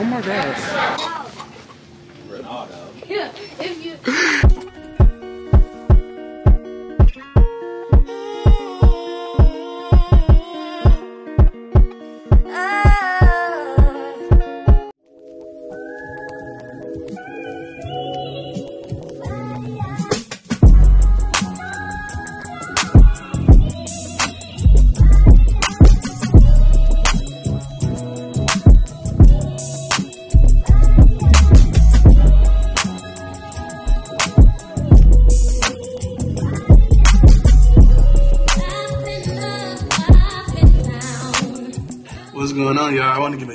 Oh my god. Ronaldo. Yeah, if you.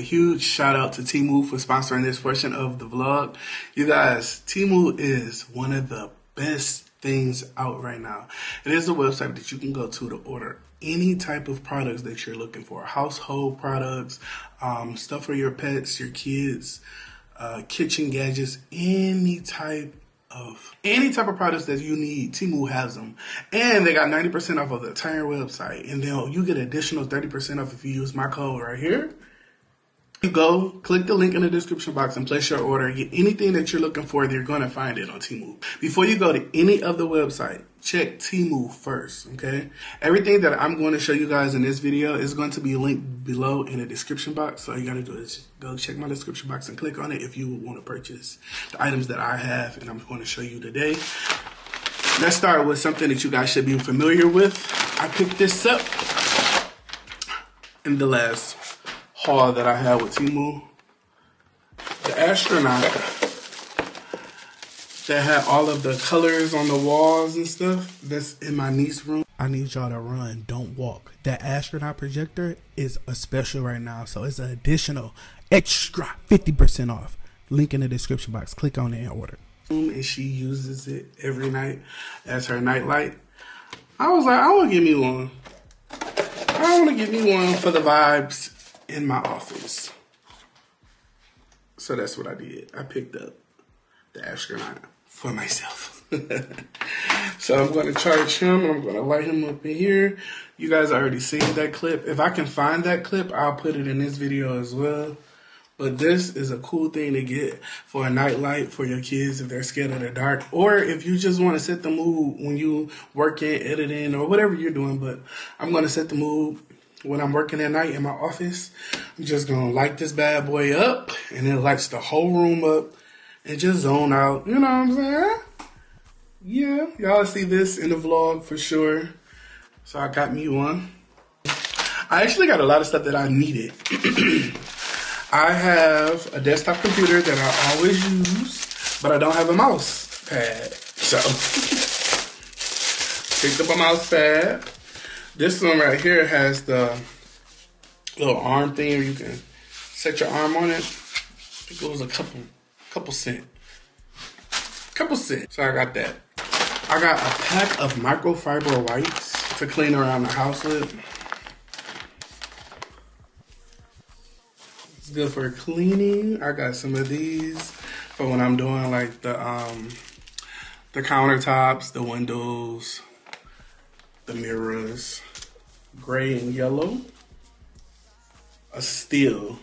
huge shout out to Temu for sponsoring this portion of the vlog. You guys, Temu is one of the best things out right now. It is a website that you can go to to order any type of products that you're looking for household products, um, stuff for your pets, your kids, uh, kitchen gadgets, any type of any type of products that you need, Temu has them. And they got 90% off of the entire website. And then you get additional 30% off if you use my code right here. Go, click the link in the description box and place your order. Get anything that you're looking for, you're going to find it on Temu. Before you go to any other website, check Temu first, okay? Everything that I'm going to show you guys in this video is going to be linked below in the description box. So all you got to do is go check my description box and click on it if you want to purchase the items that I have and I'm going to show you today. Let's start with something that you guys should be familiar with. I picked this up in the last haul that I had with Temu. The astronaut that had all of the colors on the walls and stuff that's in my niece's room. I need y'all to run, don't walk. That astronaut projector is a special right now, so it's an additional extra 50% off. Link in the description box. Click on it and order. And she uses it every night as her night light. I was like, I want to give me one. I want to give me one for the vibes in my office. So that's what I did. I picked up the astronaut for myself. so I'm going to charge him. I'm going to light him up in here. You guys already seen that clip. If I can find that clip, I'll put it in this video as well. But this is a cool thing to get for a night light for your kids if they're scared of the dark. Or if you just want to set the mood when you work working, editing, or whatever you're doing. But I'm to set the mood when I'm working at night in my office. I'm just to light this bad boy up. And it lights the whole room up. And just zone out. You know what I'm saying? Yeah. Y'all see this in the vlog for sure. So I got me one. I actually got a lot of stuff that I needed. I have a desktop computer that I always use, but I don't have a mouse pad. So, picked up a mouse pad. This one right here has the little arm thing where you can set your arm on it. I think it was a couple, couple cent. Couple cent. So I got that. I got a pack of microfiber wipes to clean around the house with. It's good for cleaning. I got some of these for when I'm doing like the um the countertops, the windows, the mirrors, gray and yellow. A steel.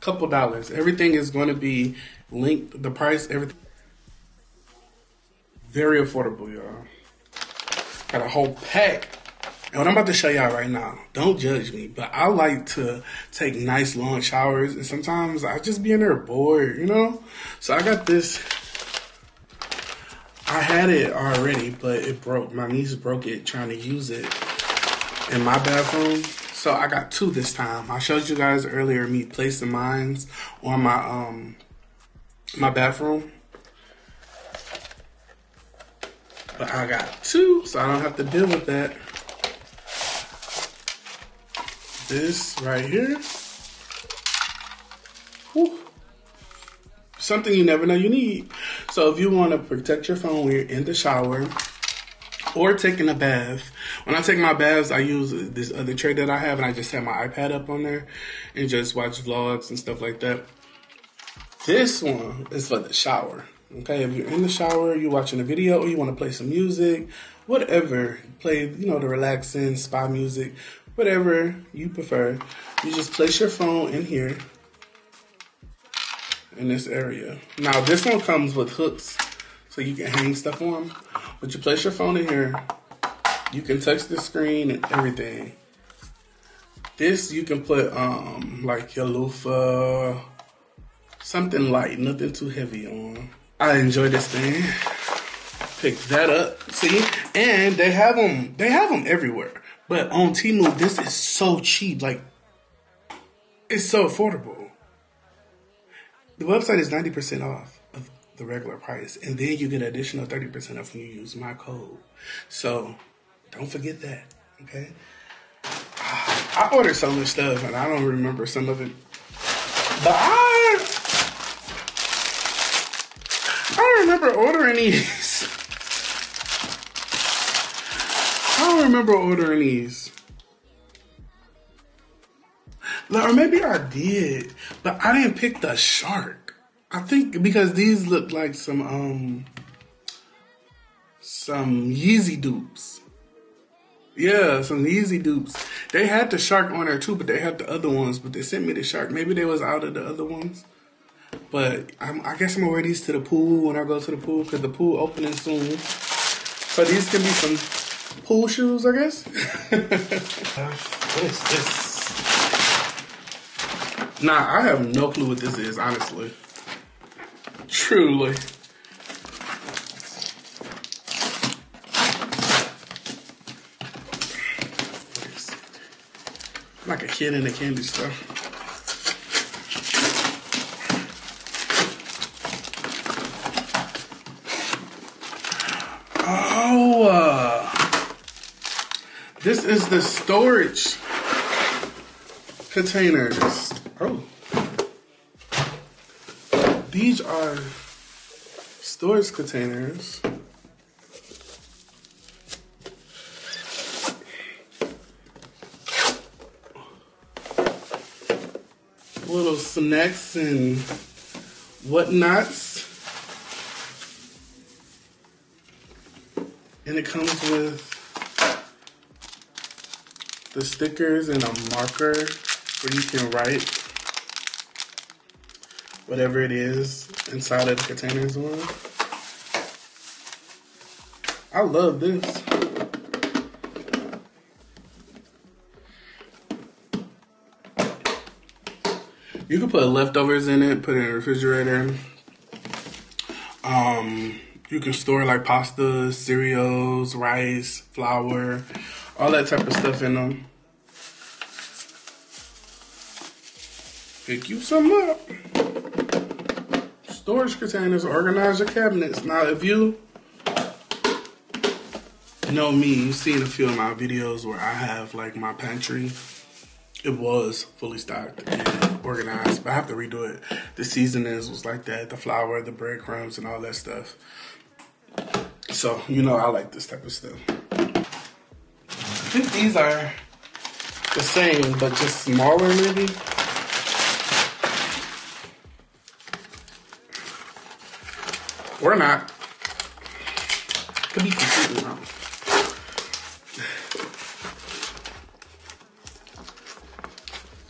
Couple dollars. Everything is going to be linked. The price, everything. Very affordable, y'all. Got a whole pack and what I'm about to show y'all right now, don't judge me, but I like to take nice long showers, and sometimes I just be in there bored, you know? So I got this. I had it already, but it broke. My niece broke it trying to use it in my bathroom. So I got two this time. I showed you guys earlier me placing mines on my um my bathroom. But I got two, so I don't have to deal with that this right here. Whew. Something you never know you need. So if you want to protect your phone when you're in the shower or taking a bath, when I take my baths, I use this other tray that I have and I just have my iPad up on there and just watch vlogs and stuff like that. This one is for the shower. Okay, if you're in the shower, you're watching a video, or you want to play some music, whatever, play, you know, the relaxing spa music, whatever you prefer. You just place your phone in here. in this area. Now this one comes with hooks so you can hang stuff on. But you place your phone in here, you can touch the screen and everything. This you can put um like your loofah, something light, nothing too heavy on. I enjoy this thing. Pick that up, see, and they have them. They have them everywhere. But on Temu, this is so cheap. Like, it's so affordable. The website is ninety percent off of the regular price, and then you get an additional thirty percent off when you use my code. So, don't forget that. Okay. I ordered so much stuff and I don't remember some of it. But I I don't remember ordering these. I don't remember ordering these. Or maybe I did, but I didn't pick the shark. I think because these look like some um some Yeezy dupes. Yeah, some Yeezy dupes. They had the shark on there too, but they had the other ones. But they sent me the shark. Maybe they was out of the other ones. But I'm, i guess I'm gonna wear these to the pool when I go to the pool because the pool opening soon. So these can be some pool shoes, I guess. what is this? Nah, I have no clue what this is, honestly. Truly. like a kid in a candy store. Oh, uh, this is the storage containers. Oh, these are storage containers. little snacks and whatnots. And it comes with the stickers and a marker where you can write whatever it is inside of the containers on. I love this. You can put leftovers in it, put it in the refrigerator. Um, you can store like pasta, cereals, rice, flour, all that type of stuff in them. Pick you some up. Storage containers, organize your cabinets. Now, if you know me, you've seen a few of my videos where I have like my pantry it was fully stocked and organized, but I have to redo it. The seasonings was like that, the flour, the breadcrumbs, and all that stuff. So, you know, I like this type of stuff. I think these are the same, but just smaller, maybe. Or not. Could be completely wrong.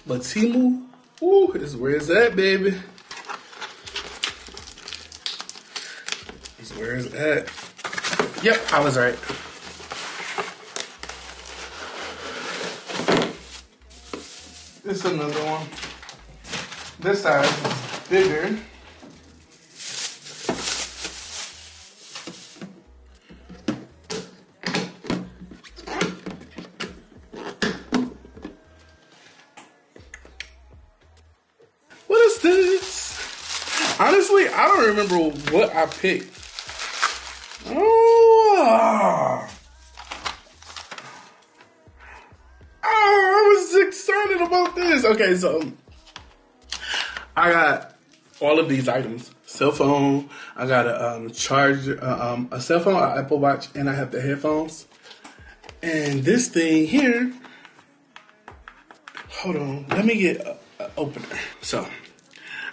But Temu, ooh, is where it's at, baby. Is where it's at. Yep, I was right. This is another one. This size is bigger. What I picked. Oh, oh I was excited about this. Okay, so I got all of these items: cell phone. I got a um, charger, uh, um, a cell phone, an Apple Watch, and I have the headphones. And this thing here. Hold on, let me get an opener. So,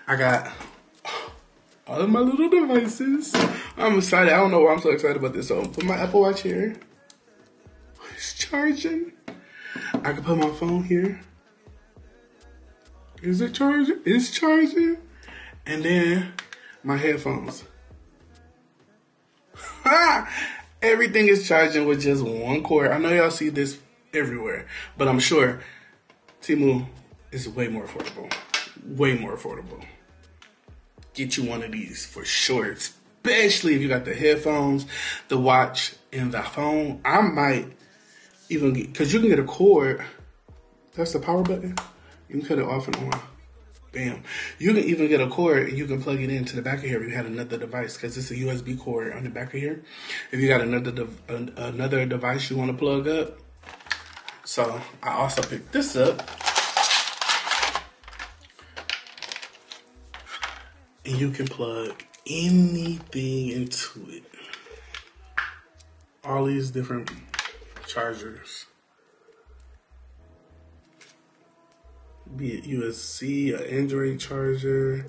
I got all of my little devices. I'm excited. I don't know why I'm so excited about this. So put my Apple Watch here. It's charging. I can put my phone here. Is it charging? It's charging. And then my headphones. Everything is charging with just one cord. I know y'all see this everywhere, but I'm sure Temu is way more affordable. Way more affordable. Get you one of these for sure, especially if you got the headphones, the watch, and the phone. I might even get, because you can get a cord. That's the power button. You can cut it off and on. Bam. You can even get a cord and you can plug it into the back of here if you had another device because it's a USB cord on the back of here. If you got another de- another device you want to plug up. So I also picked this up. And you can plug anything into it. All these different chargers. be it USB, an Android charger,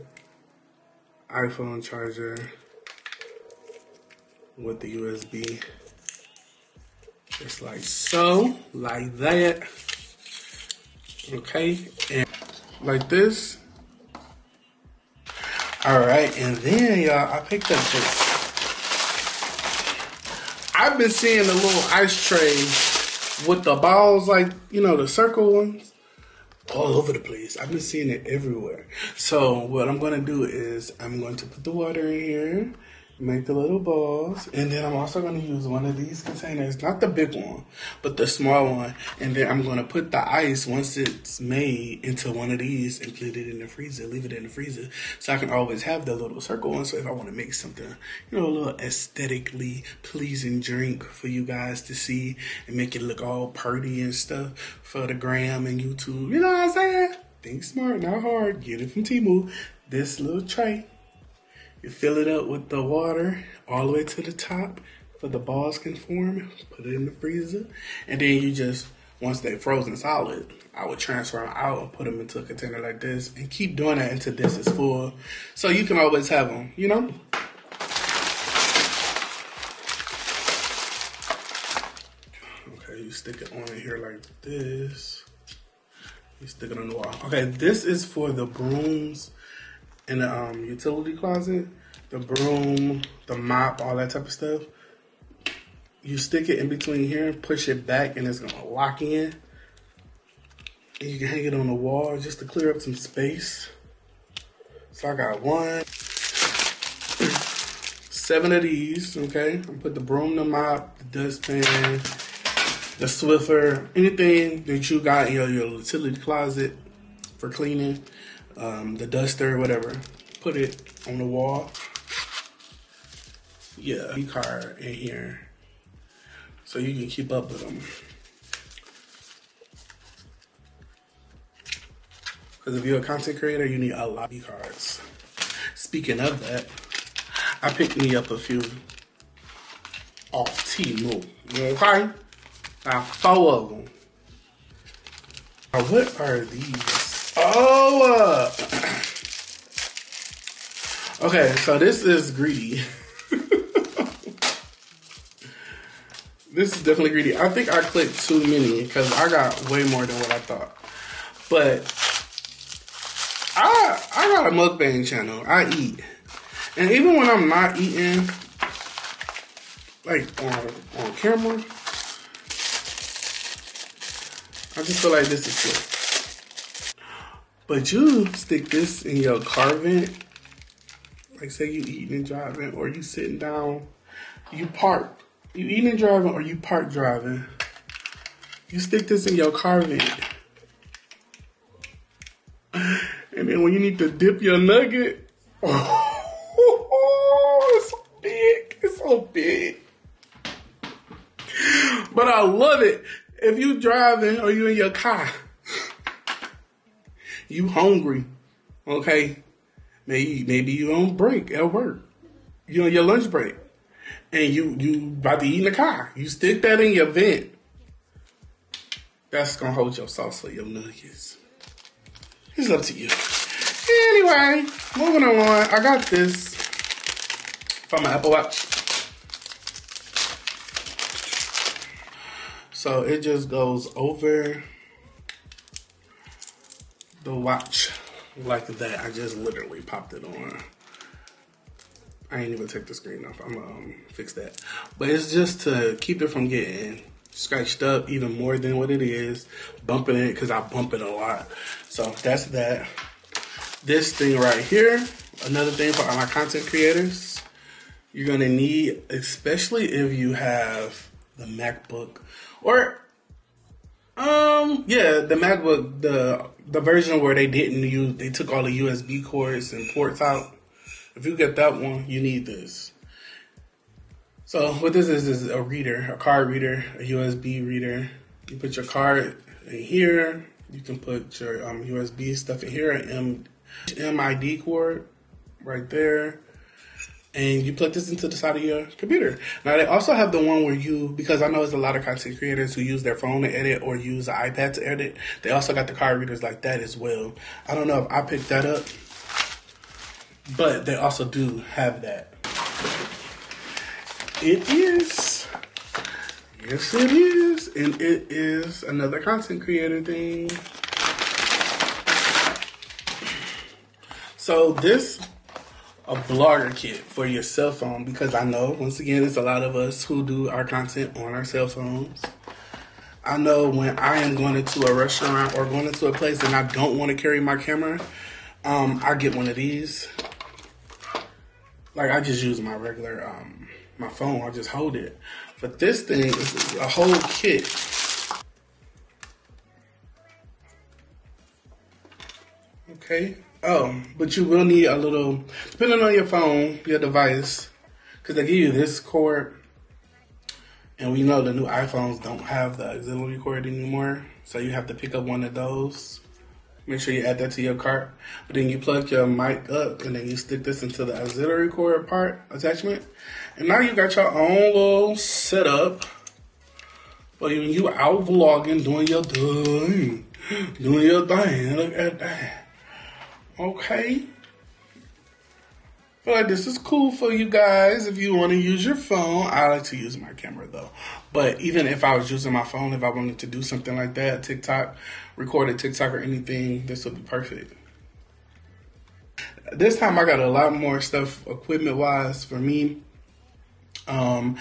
iPhone charger with the USB. Just like so, like that. Okay, and like this. Alright, and then y'all, I picked up this. I've been seeing the little ice tray with the balls, like, you know, the circle ones all over the place. I've been seeing it everywhere. So what I'm to do is I'm going to put the water in here make the little balls, and then I'm also going to use one of these containers, not the big one, but the small one, and then I'm going to put the ice once it's made into one of these and put it in the freezer, leave it in the freezer, so I can always have the little circle one. So if I want to make something, you know, a little aesthetically pleasing drink for you guys to see and make it look all pretty and stuff for the gram and YouTube, you know what I'm saying? Think smart, not hard. Get it from Temu. This little tray you fill it up with the water all the way to the top for the balls can form. Put it in the freezer. And then you just, once they're frozen solid, I would transfer them out and put them into a container like this and keep doing that until this is full. So you can always have them, you know? Okay, you stick it on here like this. You stick it on the wall. Okay, this is for the brooms in the um, utility closet, the broom, the mop, all that type of stuff. You stick it in between here, push it back, and it's gonna lock in. And you can hang it on the wall just to clear up some space. So I got one, seven of these, okay? I'm put the broom, the mop, the dustpan, the Swiffer, anything that you got in your, your utility closet for cleaning um, the duster, whatever. Put it on the wall. Yeah, card in here, so you can keep up with them. Because if you're a content creator, you need a lot of cards. Speaking of that, I picked me up a few off Temu. Okay, got four of them. Now, what are these? Oh, uh, okay. So this is greedy. this is definitely greedy. I think I clicked too many because I got way more than what I thought. But I I got a mukbang channel. I eat, and even when I'm not eating, like on on camera, I just feel like this is good. But you stick this in your car vent, like say you eating and driving, or you sitting down, you park, you eating and driving, or you park driving. You stick this in your car vent. And then when you need to dip your nugget, oh, it's so big. It's so big. But I love it. If you driving or you in your car you hungry, okay? Maybe maybe you on break at work. You on your lunch break. And you you about to eat in the car. You stick that in your vent. That's gonna hold your sauce for your nuggets. It's up to you. Anyway, moving on. I got this from my Apple Watch. So it just goes over the watch. like that. I just literally popped it on. I ain't even take the screen off. I'm gonna um, fix that. But it's just to keep it from getting scratched up even more than what it is. Bumping it because I bump it a lot. So that's that. This thing right here, another thing for all my content creators, you're gonna need, especially if you have the MacBook or um yeah, the MacBook, the the version where they didn't use they took all the USB cords and ports out if you get that one, you need this. So what this is is a reader, a card reader, a USB reader. You put your card in here. You can put your um, USB stuff in here, an M- MID cord right there. And you plug this into the side of your computer. Now they also have the one where you, because I know there's a lot of content creators who use their phone to edit or use an iPad to edit. They also got the card readers like that as well. I don't know if I picked that up but they also do have that. It is. Yes, it is. And it is another content creator thing. So, this a blogger kit for your cell phone because I know once again it's a lot of us who do our content on our cell phones. I know when I am going into a restaurant or going into a place and I don't want to carry my camera, um, I get one of these like I just use my regular um my phone. I just hold it. But this thing is a whole kit. Okay. Oh, but you will need a little, depending on your phone, your device, because they give you this cord, and we know the new iPhones don't have the auxiliary cord anymore, so you have to pick up one of those. Make sure you add that to your cart. But then you plug your mic up and then you stick this into the auxiliary cord part attachment. And now you got your own little setup. But when you out vlogging, doing your thing, doing your thing, look at that. Okay feel like this is cool for you guys if you want to use your phone. I like to use my camera though. But even if I was using my phone, if I wanted to do something like that, TikTok, record a TikTok or anything, this would be perfect. This time I got a lot more stuff equipment wise for me. Um,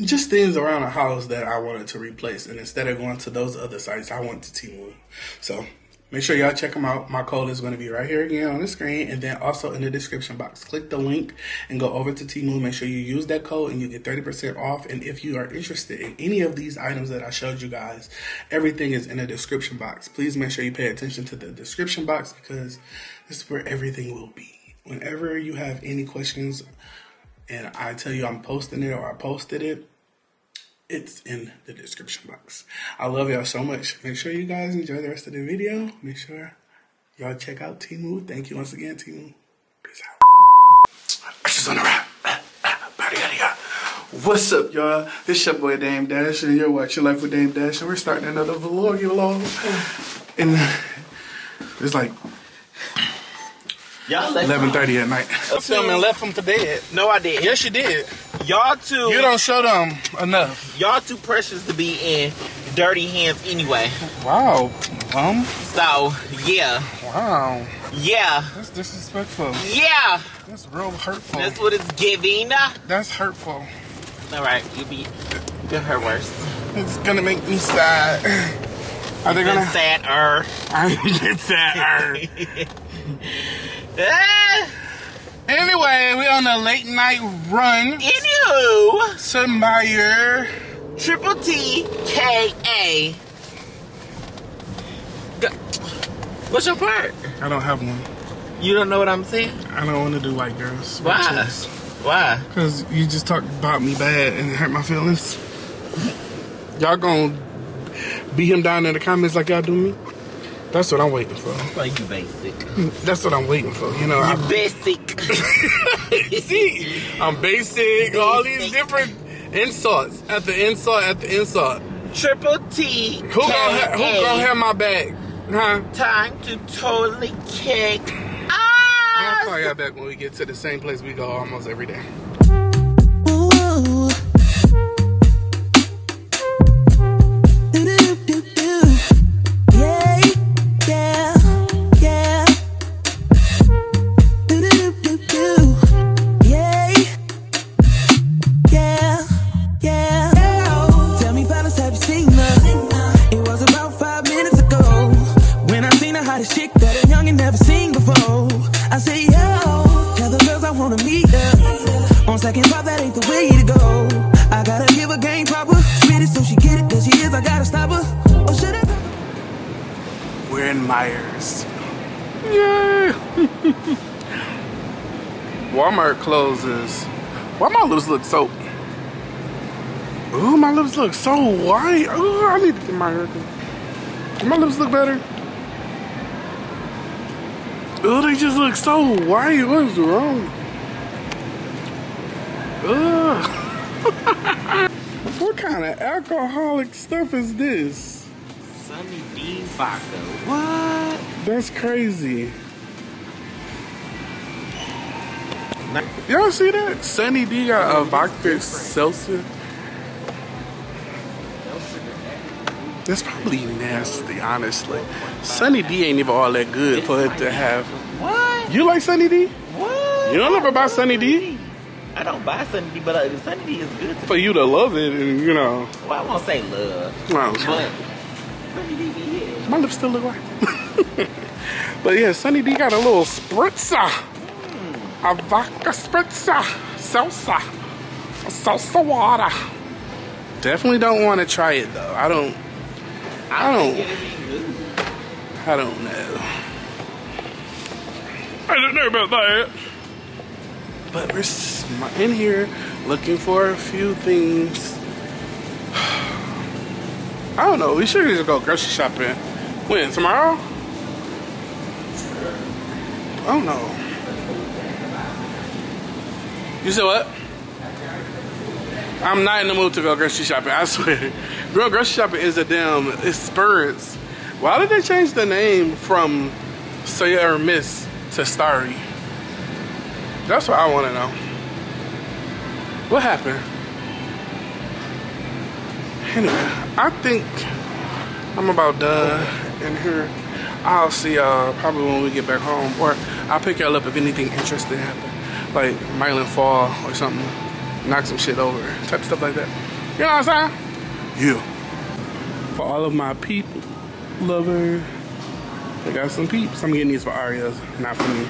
just things around the house that I wanted to replace. And instead of going to those other sites, I went to Temu. So Make sure y'all check them out. My code is going to be right here again on the screen and then also in the description box. Click the link and go over to Temu. Make sure you use that code and you get 30% off. And if you are interested in any of these items that I showed you guys, everything is in the description box. Please make sure you pay attention to the description box because this is where everything will be. Whenever you have any questions and I tell you I'm posting it or I posted it, it's in the description box. I love y'all so much. Make sure you guys enjoy the rest of the video. Make sure y'all check out Temu. Thank you once again, Temu. Peace out. She's on the rap. What's up, y'all? It's your boy Dame Dash, and you're watching Life with Dame Dash, and we're starting another vlog, you vlog. And it's like Y'all eleven thirty at night. Filming left them to bed. No, I didn't. Yes, you did. Y'all too. You don't show them enough. Y'all too precious to be in dirty hands anyway. Wow, um. So yeah. Wow. Yeah. That's disrespectful. Yeah. That's real hurtful. That's what it's giving. That's hurtful. All right, you be you her worse. It's gonna make me sad. Are they gonna sadder? I get sadder. Ah. Anyway, we're on a late night run. Anywho, to Meyer. Triple T K A. What's your part? I don't have one. You don't know what I'm saying? I don't want to do white girls. Why? Why? Because you just talked about me bad and it hurt my feelings. Y'all gonna beat him down in the comments like y'all do me? That's what I'm waiting for. Like you basic. That's what I'm waiting for. You know, You I'm basic. See, I'm basic. All these different insults at the insult at the insult. Triple T. Who gonna who gonna have my bag? Huh? Time to totally kick gonna call y'all back when we get to the same place we go almost every day. Lips look so? Ooh, my lips look so white. Ooh, I need to get my haircut. My lips look better. Ooh, they just look so white. What's wrong? Ugh. what kind of alcoholic stuff is this? Sunny D vodka. What? That's crazy. Y'all see that? Sunny D got a vodka seltzer. That's probably nasty, honestly. Sunny D ain't even all that good for it to have. What? You like Sunny D? What? You don't ever buy Sunny D? I don't buy Sunny D, but uh, Sunny D is good. For you to love it, and you know. well, I won't say love, Well, but Sunny D be my lips still look white. but yeah, Sunny D got a little spritzer. A vodka spritzer. Salsa. A salsa water. Definitely don't want to try it though. I don't. I don't. think it'd be good. I don't know. I don't know about that. But we're in here looking for a few things. I don't know. We should just go grocery shopping. When? Tomorrow? I don't know. You said what? I'm not in the mood to go grocery shopping. I swear. Girl, grocery shopping is a damn experience. Why did they change the name from Say or Miss to Starry? That's what I want to know. What happened? Anyway, I think I'm about done in here. I'll see y'all probably when we get back home, or I'll pick y'all up if anything interesting happens, like Mylan Fall or something, knock some shit over, type stuff like that. You know what I'm saying? Yeah. For all of my peep lover, I got some peeps. I'm getting these for Aria, not for me.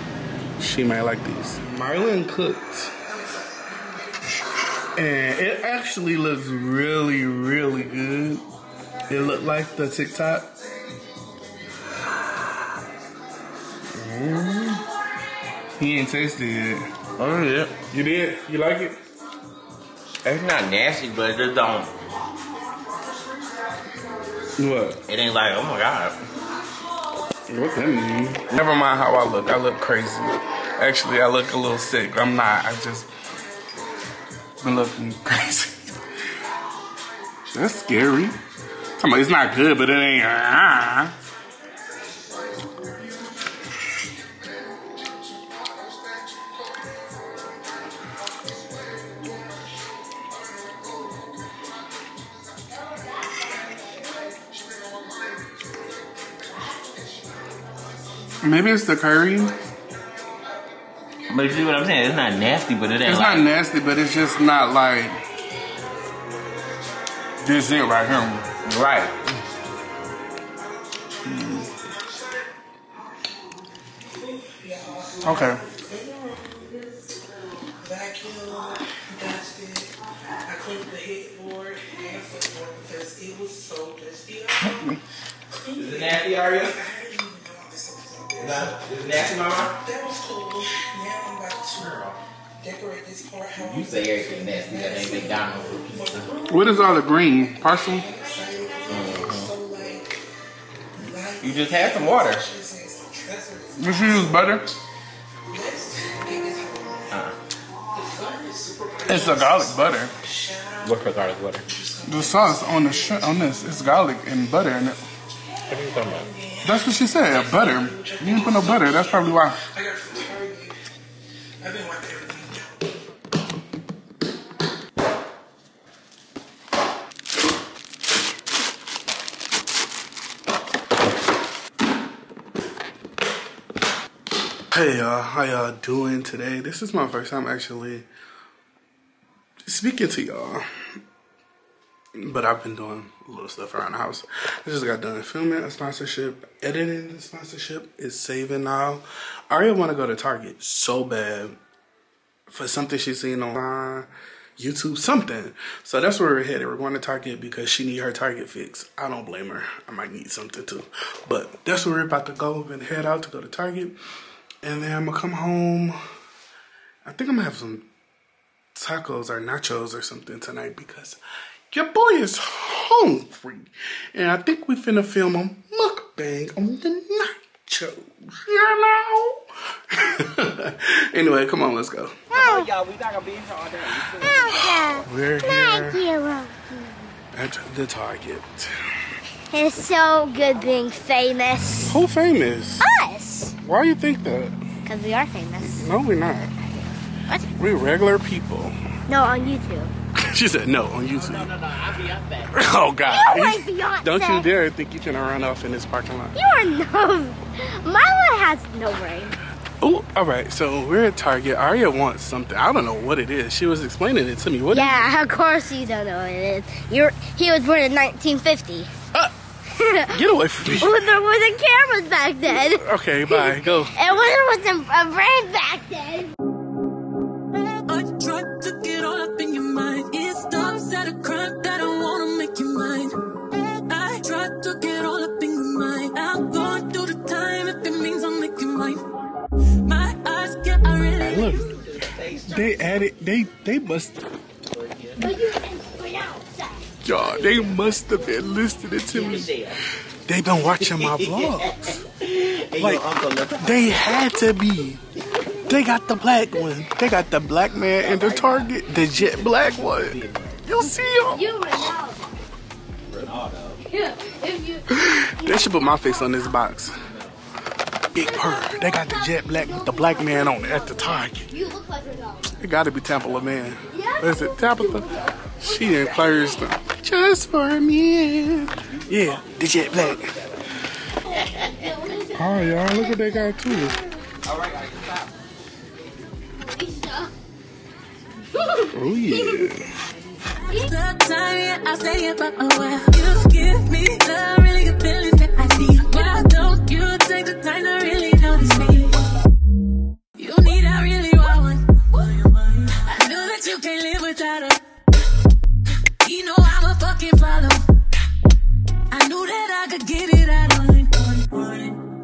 She might like these. Mylan cooked. And it actually looks really, really good. It looked like the TikTok. Mm. He ain't tasted it. Oh yeah. You did? You like it? It's not nasty, but it just don't. What? It ain't like, oh my god. What that mean? Never mind how I look. I look crazy. Actually, I look a little sick. I'm not. I just been looking crazy. That's scary. It's not good, but it ain't. Uh-uh. Maybe it's the curry. But you see what I'm saying? It's not nasty, but it ain't It's like. not nasty, but it's just not like this it right here. Right. Okay. vacuum, dusted. I cleaned the headboard and footboard because it was so dusty. I Is it nasty, Aria? No. Is nasty, Mama? That was cool. Now I'm about to decorate this part. How You say everything nasty that ain't McDonald's or pizza. What is all the green? Parsley? so like, like You just had some water. You should use butter? Uh, It's a garlic butter. look for garlic butter. The sauce on the sh- on this is garlic and butter in it. That's what she said. Butter. You didn't put no butter. That's probably why. Hey y'all, how y'all doing today? This is my first time actually speaking to y'all. But I've been doing little stuff around the house. I just got done filming a sponsorship, editing the sponsorship. It's saving now. Aria want to go to Target so bad for something she's seen online, YouTube, something. So that's where we're headed. We're going to Target because she need her Target fix. I don't blame her. I might need something too. But that's where we're about to go. We're head out to go to Target. And then I'm gonna come home. I think I'm gonna have some tacos or nachos or something tonight because your boy is hungry. And I think we finna film a mukbang on the nachos. You know? anyway, come on, let's go. Oh, y'all, we not gonna be in here all day. We're here at the Target. It's so good being famous. Who famous? Us! Why do you think that? Because we are famous. No, we're not. What? We're regular people. No, on YouTube. she said no on YouTube. No, no, no, I'll be up there. Oh God! You Beyonce. Don't you dare think you can run off in this parking lot. You are no. Mila has no brain. Oh, all right. So we're at Target. Aria wants something. I don't know what it is. She was explaining it to me. What? Yeah, of course you don't know what it is. You're, he was born in 1950. it? Uh, get away from me. There wasn't cameras back then. Okay, bye. Go. And when there wasn't a brain back then. They. They they must. But you can go outside. Y'all, they must have been listening to me. They've been watching my vlogs. Like- your uncle look They had to be. They got the black one. They got the black man in the Target, the jet black one. You'll see him? You Ronaldo. Yeah, if you. They should put my face on this box. Big purr. They got the jet black with the black man on it at the Target. You look like Ronaldo. It gotta be Tampa man. Is it Tabitha? She encouraged them. Just for a minute. Yeah, the jet black. Oh, y'all, look what they got too. All right, I can stop. Oh, yeah. the time, yeah, I say it, but oh. You give me the really good feeling that I need. You take the time to really notice me? You need, I really want one. I know that you can't live without her. You know I'm a fucking problem. I knew that I could get it out on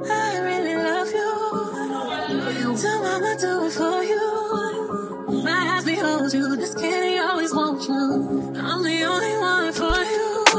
I really love you. Tell mama do it for you. My eyes behold you. This kitty always wants you. I'm the only one for you.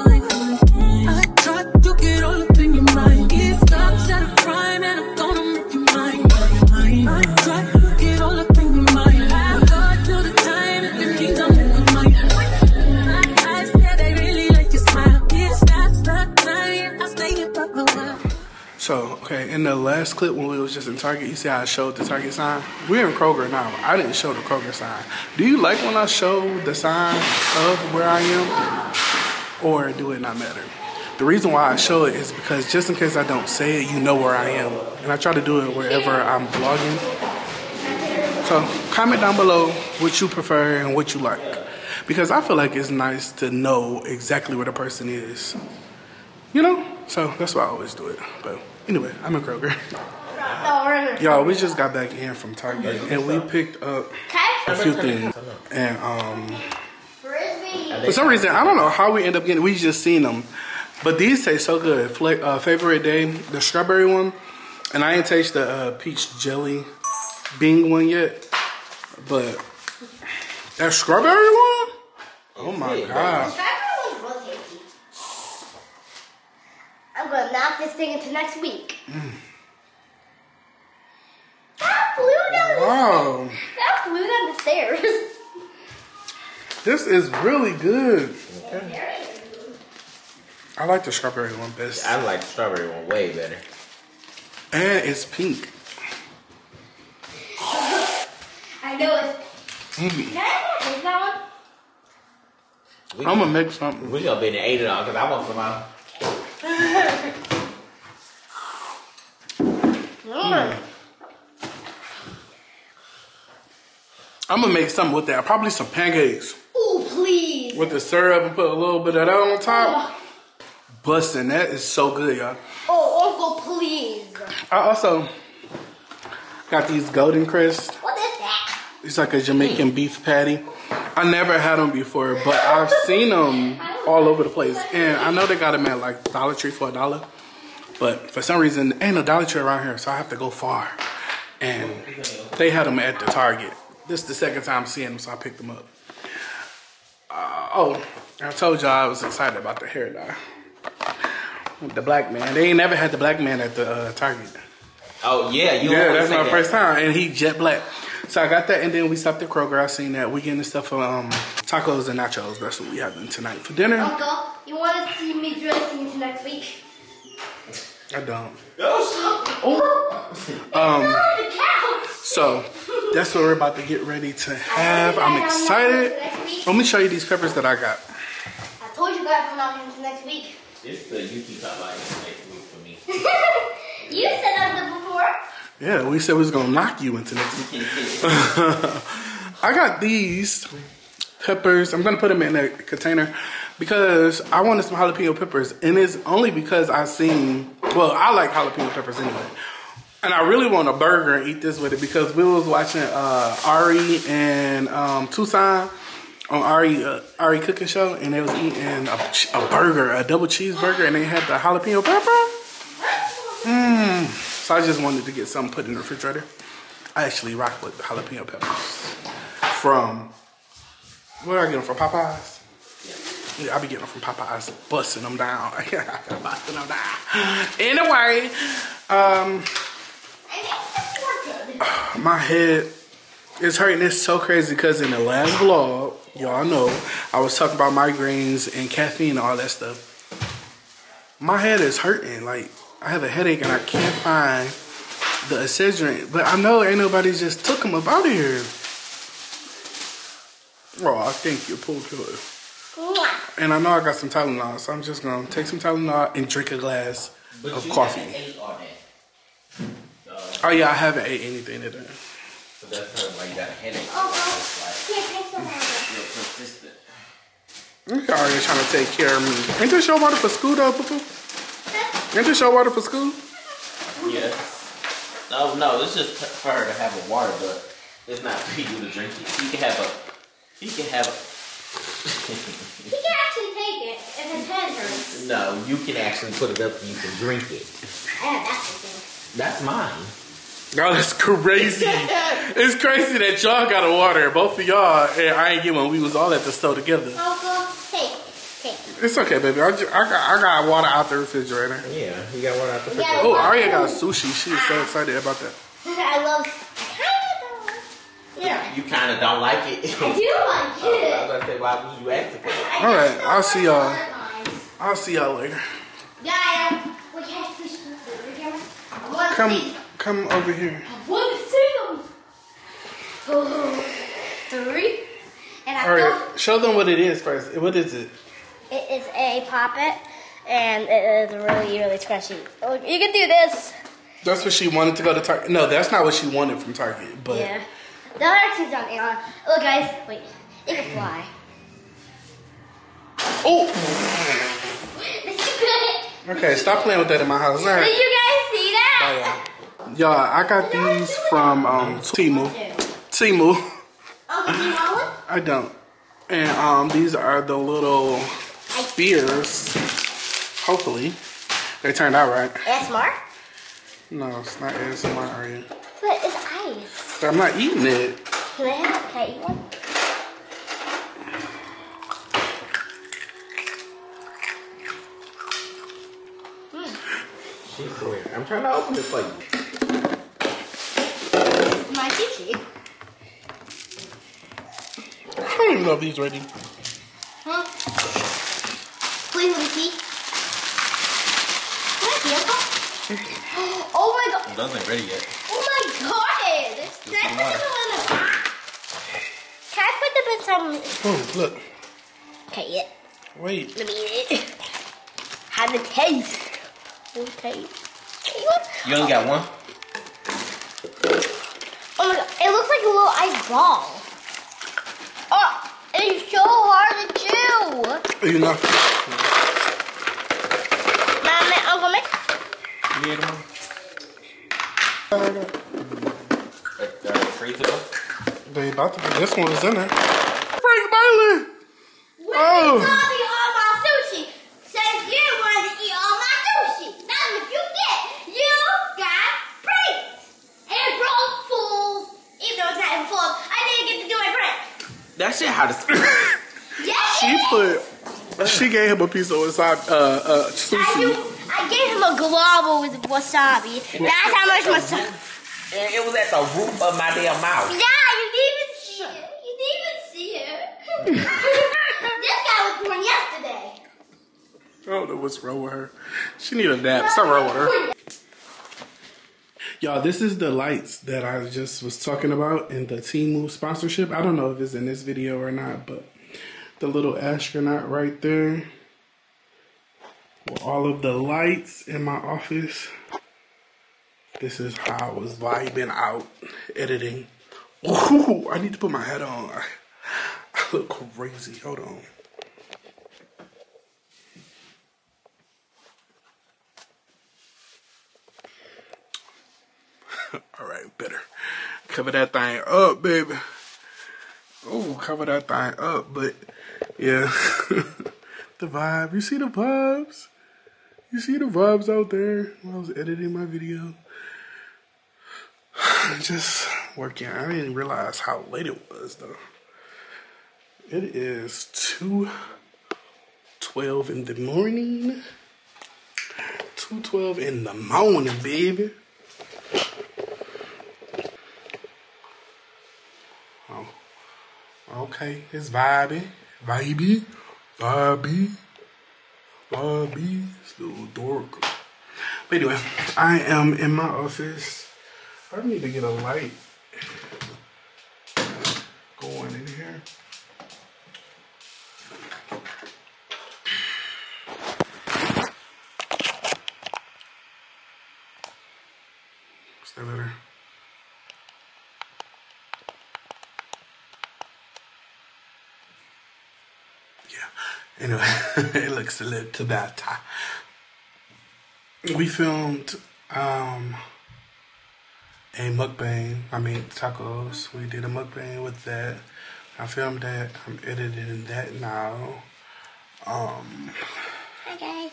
So, okay, in the last clip when we was just in Target, you see how I showed the Target sign? We're in Kroger now. I didn't show the Kroger sign. Do you like when I show the sign of where I am? Or do it not matter? The reason why I show it is because just in case I don't say it, you know where I am. And I try to do it wherever I'm vlogging. So comment down below what you prefer and what you like. Because I feel like it's nice to know exactly where the person is. You know? So that's why I always do it. But anyway, I'm in Kroger. Y'all, we just got back in from Target and we picked up a few things. And um for some reason, I don't know how we end up getting we just seen them. But these taste so good. Fla- uh, favorite day, the strawberry one. And I ain't taste the uh, peach jelly bean one yet. But that strawberry one? Oh my god. The strawberry one's real tasty. I'm gonna knock this thing into next week. That flew down the Wow. that flew down the stairs. This is really good. I like the strawberry one best. I like the strawberry one way better. And it's pink. I know it's. Mm. Can I take that We, I'm gonna make something. we gonna be in the eight it all because I want some out. one? I'm gonna make something with that. Probably some pancakes. Ooh, please. with the syrup and put a little bit of that on top. Busting, that is so good, y'all. Oh, Uncle, please. I also got these golden crisps. What is that? It's like a Jamaican beef patty. I never had them before, but I've seen them all over the place. And I know they got them at like Dollar Tree for a dollar. But for some reason, ain't a Dollar Tree around here, so I have to go far. And they had them at the Target. This is the second time seeing them, so I picked them up. Uh, oh, I told y'all I was excited about the hair dye. With the black man. They ain't never had the black man at the uh, Target. Oh yeah, you Yeah, that's my that. first time, and he jet black. So I got that, and then we stopped at Kroger. I seen that we getting the stuff for um, tacos and nachos. That's what we having tonight for dinner. Uncle, you want to see me dressing into next week? I don't. Oh, Um, the couch. so that's what we're about to get ready to have. I'm excited. Let me show you these peppers that I got. I told you guys I'm not into next week. It's the Yuki Popeye next week for me. you said that before. Yeah, we said we was gonna knock you into next week. I got these peppers. I'm gonna put them in a container because I wanted some jalapeno peppers, and it's only because I seen. Well, I like jalapeno peppers anyway, and I really want a burger and eat this with it because we was watching uh, Ari and um, Tucson on Ari uh, Ari cooking show, and they was eating a, a burger, a double cheeseburger, and they had the jalapeno pepper. Mmm. So I just wanted to get something put in the refrigerator. I actually rock with jalapeno peppers from where I get them from Popeyes. Yeah, I be getting them from Popeyes, busting them down, busting them down. Anyway, um, my head is hurting. It's so crazy because in the last vlog, y'all know I was talking about migraines and caffeine and all that stuff. My head is hurting. Like I have a headache and I can't find the Excedrin. But I know ain't nobody just took them up out of here. Oh, I think you're pulled. Mwah. And I know I got some Tylenol, so I'm just gonna take some Tylenol and drink a glass But of you coffee. haven't ate all that. Oh yeah, I haven't ate anything today. So that's probably why you got a headache. Oh, It's Can't take some like longer. real persistent. Look at Arya trying to take care of me. Ain't this your water for school though, poo Ain't this your water for school? Yes. No, no, it's just for her to have a water, but it's not for you to drink it. You can have a. You can have. A, he can actually take it if his head hurts. no, you can actually put it up and you can drink it. Yeah, that's the thing. That's mine. Oh, that's crazy. it's crazy that y'all got a water. Both of y'all, and I ain't get one. We was all at the store together. Uncle, take. Take. It's okay, baby. I, ju- I got I got water out the refrigerator. Yeah, you got water out the Yeah. Oh, Arya got sushi. She is so ah. excited about that. I love. I kind of don't. Yeah. You kind of don't like it. I do like Oh, I was gonna say, why would you ask for it? All right, I'll see y'all. I'll see y'all later. Yeah, we can't see the camera. I want to Come see. Come over here. I want to see them. Oh, three. And I All feel show them what it is first. What is it? it is a poppet, and it is really, really scratchy. Oh, you can do this. That's what she wanted to go to Target. No, that's not what she wanted from Target. But Yeah. The other two's on Amazon. Look, guys. Wait. It can fly. oh, okay. Stop playing with that in my house. All right. Did you guys see that? Y'all, I got these from um, Temu. Temu. Uncle, do you want one? I don't. And um, these are the little spears. Hopefully, they turned out right. ASMR? No, it's not ASMR, are you? But it's ice. I'm not eating it. Can I have can I eat one? She's weird. I'm trying to open it for you. This is my sushi. I don't even know if these ready. Huh? Please let me see. Can I see Uncle? Oh my god. It doesn't ready yet. Oh my god. Can I put them in a Can I put them in some Oh, look. Okay, yeah. Wait. Let me eat it. Have the taste. Okay. You only got one? Oh my god, it looks like a little ice ball. Oh, It's so hard to chew. You know. Mama, Uncle Mick. You need them? Uh, uh, freezer? They about to be. This one is in there. Frank Bailey. Oh. Bobby all my sushi. Says you wanted to eat all my sushi. That's what you get. You got praise. And roll fools. Even though it's not even full, I didn't get to do my print. That shit how to Yes, She put. She gave him a piece of wasabi, uh, uh, I do. sushi. I gave him a global with wasabi. That's how much wasabi. And it was at the roof of my damn mouth. Yeah, you didn't even see it. You didn't even see it. this guy was born yesterday. I don't know what's wrong with her. She need a nap. Something wrong with her. Y'all, this is the lights that I just was talking about in the Temu sponsorship. I don't know if it's in this video or not, but the little astronaut right there with all of the lights in my office. This is how I was vibing out editing. Ooh, I need to put my hat on. I, I look crazy. Hold on. All right, better cover that thing up, baby. Oh, cover that thing up, but yeah, the vibe. You see the vibes. You see the vibes out there when I was editing my video. Just working. I didn't realize how late it was though. It is two twelve in the morning. Two twelve in the morning, baby. Okay. It's vibey, vibey, vibey, vibey. It's a little dark. But anyway, I am in my office. I need to get a light going in here. Is that better? Yeah. Anyway, looks a little. We filmed um a mukbang. I mean tacos. We did a mukbang with that. I filmed that. I'm editing that now. Um, Hi guys.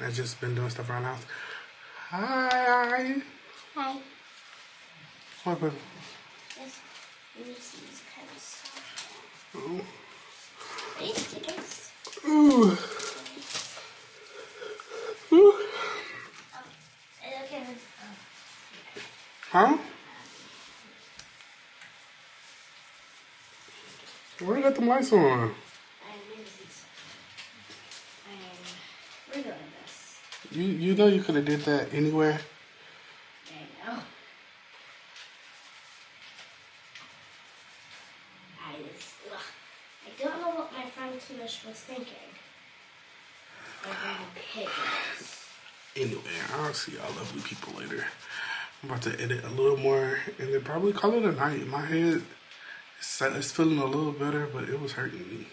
I just been doing stuff around the house. Hi. Hi. What, baby? This Reese's kind of soft. Oh. These stickers. Ooh. Ooh. I look at this. Huh? Where you got them lights on? You you know you could have did that anywhere. I know. I just. I don't know what my friend Timish was thinking. I'm going to pick this. Anyway, I'll see y'all lovely people later. I'm about to edit a little more and then probably call it a night. My head is feeling a little better, but it was hurting me.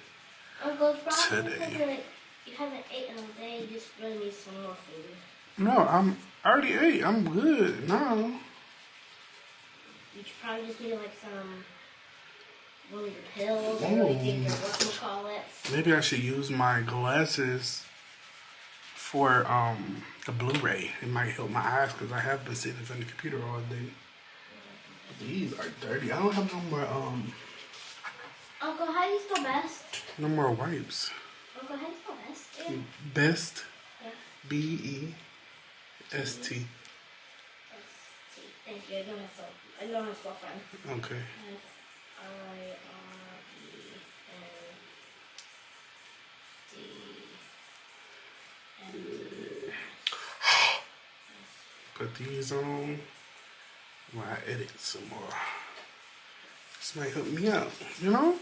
Oh, Uncle, it's probably Today. you haven't eaten all day. Just really need some more food. No, I'm I already ate. I'm good now. You should probably just need like some one of your pills or like your. Maybe I should use my glasses for um the Blu-ray. It might help my eyes because I have been sitting in front of the computer all day. These are dirty. I don't have no more um Uncle, how do you spell best? no more wipes. Uncle, how do you spell best? Yeah. Best Yeah. B E S T. Thank you. I know how to. I know how to. Okay. I Put these on while I edit some more. This might help me out, you know?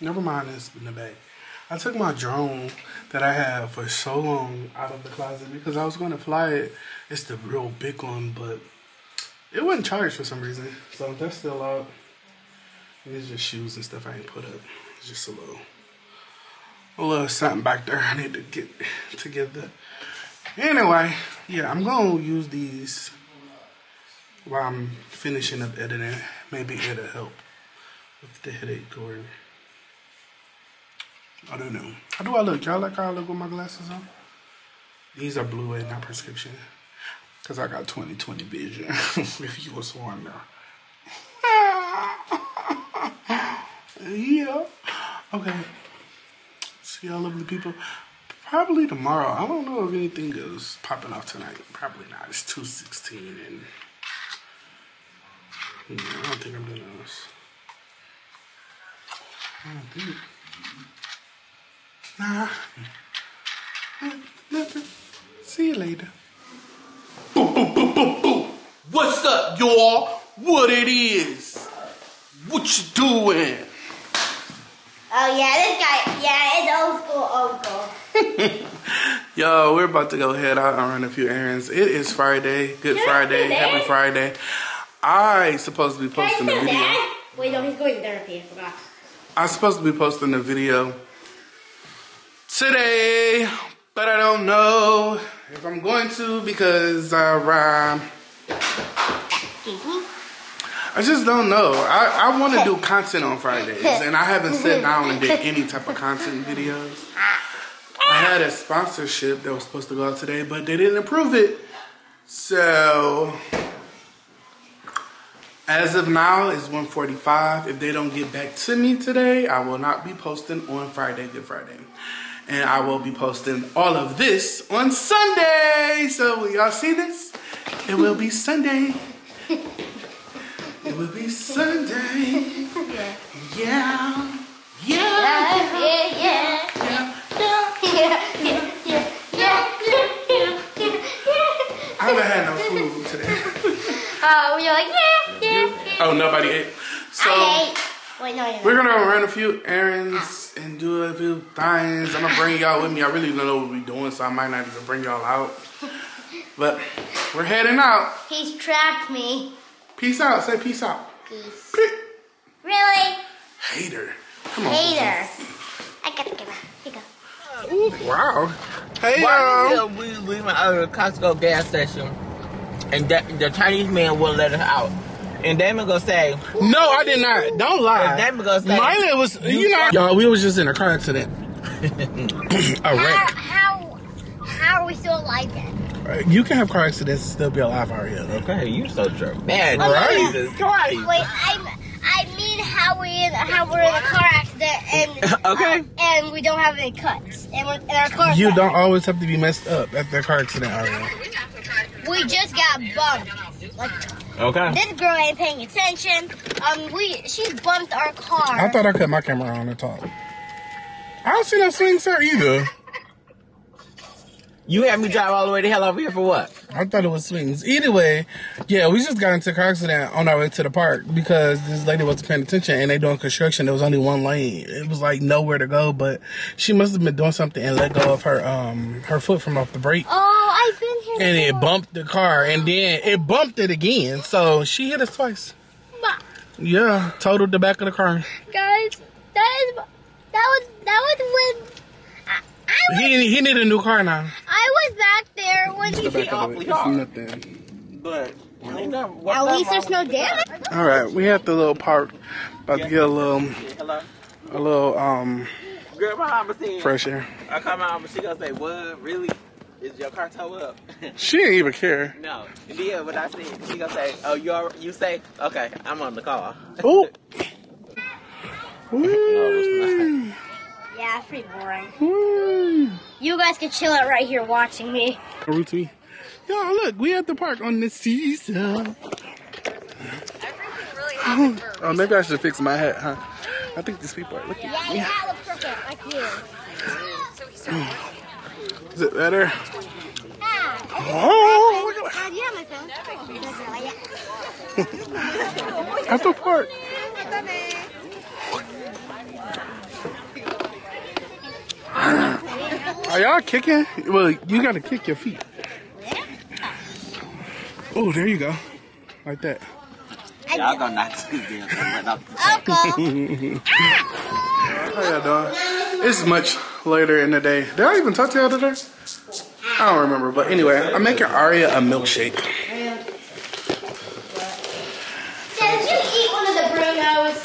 Never mind this in the bag. I took my drone that I had for so long out of the closet because I was going to fly it. It's the real big one, but it wasn't charged for some reason. So that's still out. It's just shoes and stuff I ain't put up. It's just a little, a little something back there I need to get together. Anyway, yeah, I'm gonna use these while I'm finishing up editing. Maybe it'll help with the headache or I don't know. How do I look? Y'all like how I look with my glasses on? These are blue and not prescription. Cause I got 20/20 vision. if you was wondering. yeah. Okay. See y'all lovely people. Probably tomorrow. I don't know if anything is popping off tonight. Probably not. It's 216 and yeah, I don't think I'm doing this. I don't think. Nah. Nothing. See you later. Boom, boom, boom, boom, boom. What's up, y'all? What it is? What you doing? Oh yeah, this guy. Yeah, it's old school, old school. Yo, we're about to go head out and run a few errands. It is Friday. Good Can Friday. Happy Friday. I supposed to be posting a video. that? Wait, no, he's going to therapy. I forgot. I'm supposed to be posting a video today, but I don't know if I'm going to because uh, um, I just don't know. I, I want to do content on Fridays, and I haven't sat down and did any type of content videos. I had a sponsorship that was supposed to go out today, but they didn't approve it. So as of now, it's 145. If they don't get back to me today, I will not be posting on Friday, Good Friday. And I will be posting all of this on Sunday. So when y'all see this, it will be Sunday. It will be Sunday. Yeah. Yeah. Yeah, yeah, yeah. Yeah. Yeah, yeah, yeah, yeah, yeah, yeah, I haven't had no food today. Uh, oh, you're like, yeah, yeah, yeah. Oh, nobody ate. So I ate. Wait, no, you're we're not. gonna run a few errands and do a few things. I'm gonna bring y'all with me. I really don't know what we're doing, so I might not even bring y'all out. But we're heading out. He's trapped me. Peace out. Say peace out. Peace. Peace. Really? Hater. Come on. Hater. I gotta give her. Here you go. Wow. Hey Why y'all. we was leaving out of the Costco gas station, and that, the Chinese man won't let us out. And Damon gonna say, No, I did not. Don't lie. Damon gonna say, Mine was, you know. Y'all, we was just in a car accident. a How, how, how are we still alive then? You can have car accidents and still be alive out here. Okay, you so true. Man, Right. Jesus Christ. Wait, I'm, I mean how we in, how we're in a car accident and Okay. and we don't have any cuts and, we're, and our car. You don't always have to be messed up at the car accident area. We just got bumped. Like Okay. this girl ain't paying attention. Um, we she bumped our car. I thought I cut my camera on the top. I don't see no swing set either. You had me drive all the way the hell over here for what? I thought it was swings. Either way, yeah, we just got into a car accident on our way to the park because this lady wasn't paying attention and they doing construction. There was only one lane. It was like nowhere to go, but she must have been doing something and let go of her um her foot from off the brake. oh, I've been here. And it bumped the car and then it bumped it again. So she hit us twice. Ma- Yeah, totaled the back of the car. Guys, that is that was that was when I, I was He he needed a new car now. I was back there when he back hit. of it. It's nothing. But At least there's no damage. All right, we at the little park, about to get a little, a little um Girl, my mama said. fresh air. I call my mama. She gonna say, "What? Really? Is your car towed up?" She didn't even care. no. And Yeah, but I said she gonna say, "Oh, you are, you say okay? I'm on the call." Ooh. it's Yeah, it's pretty boring. Ooh. You guys can chill out right here watching me. Root to me. Yo, look, we at the park on the seesaw. Oh, maybe I should fix my hat, huh? I think these people are looking Yeah, at me. yeah, look perfect, like you. Is it better? Ah, Oh, look at uh, do my phone? That's really- yeah. that. At the park. Are y'all kicking? Well, you gotta kick your feet. Oh, there you go. Like that. Y'all gonna not do this. Uncle. How y'all doing? It's much later in the day. Did I even talk to y'all today? I don't remember, but anyway, I'm making Aria a milkshake. Dad, did you eat one of the Brunos?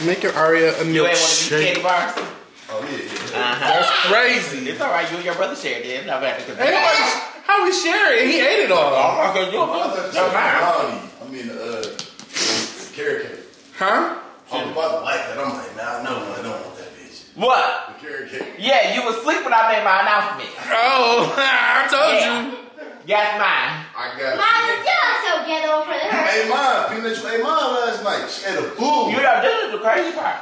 I'm making Aria a You ain't one of these candy milkshake. Bars? Oh yeah, yeah. Uh-huh. That's crazy. It's alright, you and your brother shared it. It's not bad. Ain't nobody, how we share it? He ate it all. Oh, okay, you I thought you Never said mind. brownie. I mean, uh, carrot cake. Huh? I was about to like that. I'm like, nah, no, I don't want that bitch. What? The carrot cake. Yeah, you was asleep when I made my announcement. Oh, I told Yeah. you. Yes, mine. I got Mom, you. did you also get over You her? ate mine. Peanut, you ate mine last night. She ate a fool. You know, this is the crazy part.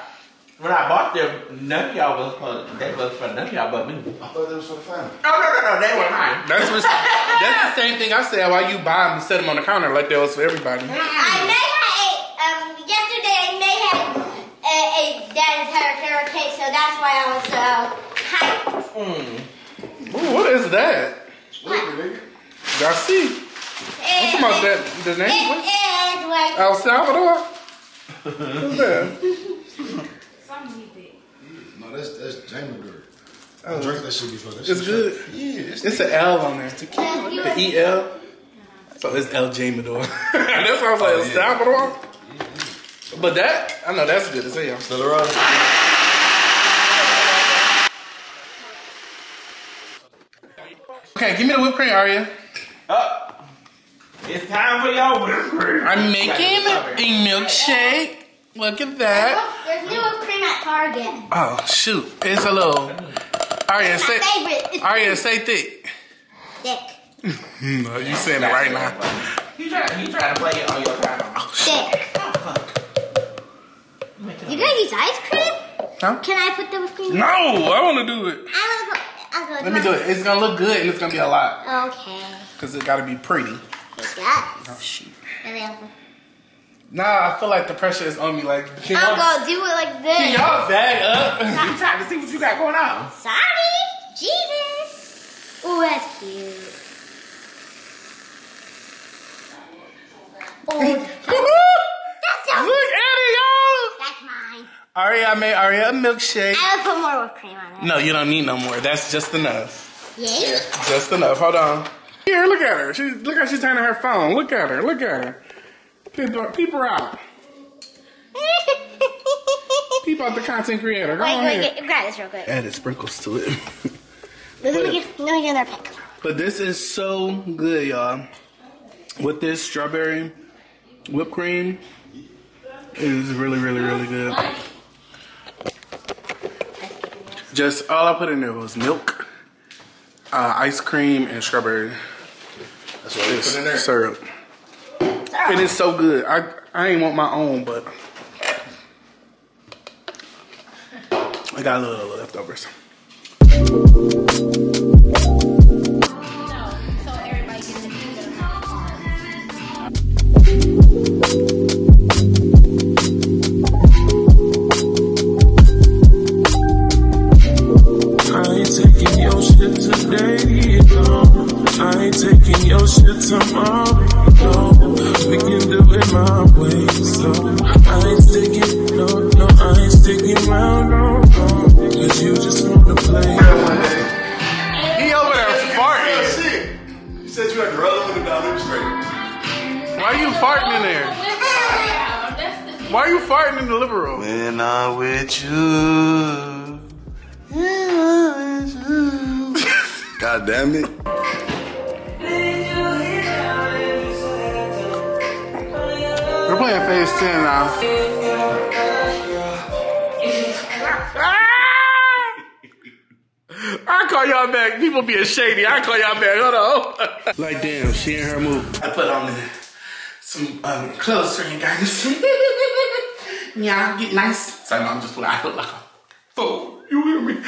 When I bought them, none of y'all was for, they was for none of y'all but me. I thought that was for the family. No, no, no, no, they were mine. That's what, that's the same thing I said. Why you buy them and set them on the counter like that was for everybody? I may have a, um, yesterday I may have a, a that entire carrot cake, so that's why I was so hyped. Ooh, what is that? Look at nigga. Garcia. I'm talking about that. The name? It What? is like El Salvador? Who's that? No, that's that's Jamie Bird. Oh. I drank that shit before. That It's shit good. Yeah, it's It's an L on there. uh, you The E L. So it's El Jimador. that's why I was like, El Oh, yeah. Salvador. But that, I know that's good as hell. still around. Okay, give me the whipped cream, Aria. Oh, it's time for your whipped cream. I'm making a milkshake. Look at that. Oh, there's new whipped cream at Target. Oh shoot, it's a little. Aria, My say. favorite. Aria, say thick. Thick. No, you saying it right now. You trying, you trying to play it on your oh, time. Thick. Oh, fuck. You gonna use ice cream? Huh? Can I put the whipped cream? No, I want to do it. I'm gonna put. I'm gonna Let me do it. It's gonna look good and it's gonna be a lot Okay. because it gotta be pretty. It does. Oh shoot. And then Nah, I feel like the pressure is on me. Like, can oh, I'm gonna do it like this. can y'all back up? You trying to see what you got going on. Sorry. Jesus. Ooh, that's cute. Oh, that's so Look at it, y'all. That's mine. Aria, I made Aria a milkshake. I would put more whipped cream on it. No, you don't need no more. That's just enough. Yay. Just enough. Hold on. Here, look at her. She look how she's turning her phone. Look at her. Look at her. Peep, peep her out. Peep out the content creator. Go Wait, on wait, here. get, grab this real quick. Added sprinkles to it. Let me get, let me get another pick. but this is so good, y'all. With this strawberry whipped cream, it is really, really, really good. Just all I put in there was milk, uh, ice cream, and strawberry That's what we put in there. syrup. It is so good. I I ain't want my own, but I got a little leftovers. I ain't taking your shit today, no. I ain't taking your shit tomorrow, way, so I ain't sticking, no, no, I ain't sticking around, no, no. Cause you just wanna play. He over there farting. shit! You said you had the other one down there straight. Why are you farting in there? Why are you farting in the living room? When I'm with you. God damn it. We're 10 now. I call y'all back. People being shady. I call y'all back. Hold on. like damn, she in her move. I put on the, some um, clothes for you guys. yeah, get nice. So no, I'm just playing. I look like a fool. You hear me?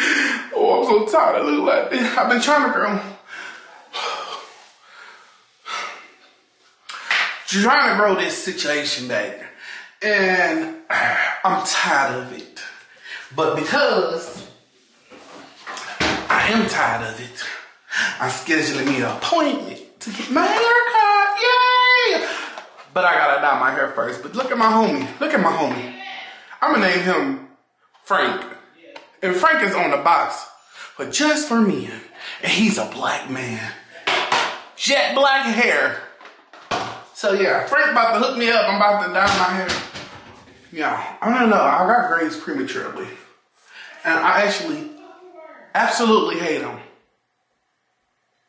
Oh, I'm so tired. I look like this. I've been trying to grow. Trying to grow this situation back. And I'm tired of it. But because I am tired of it, I'm scheduling me an appointment to get my hair cut. Yay! But I gotta dye my hair first. But look at my homie. Look at my homie. I'm gonna name him Frank. And Frank is on the box But just for men. And he's a black man. Jet black hair. So yeah, Frank about to hook me up. I'm about to dye my hair. Yeah, I don't know. I got grades prematurely. And I actually absolutely hate them.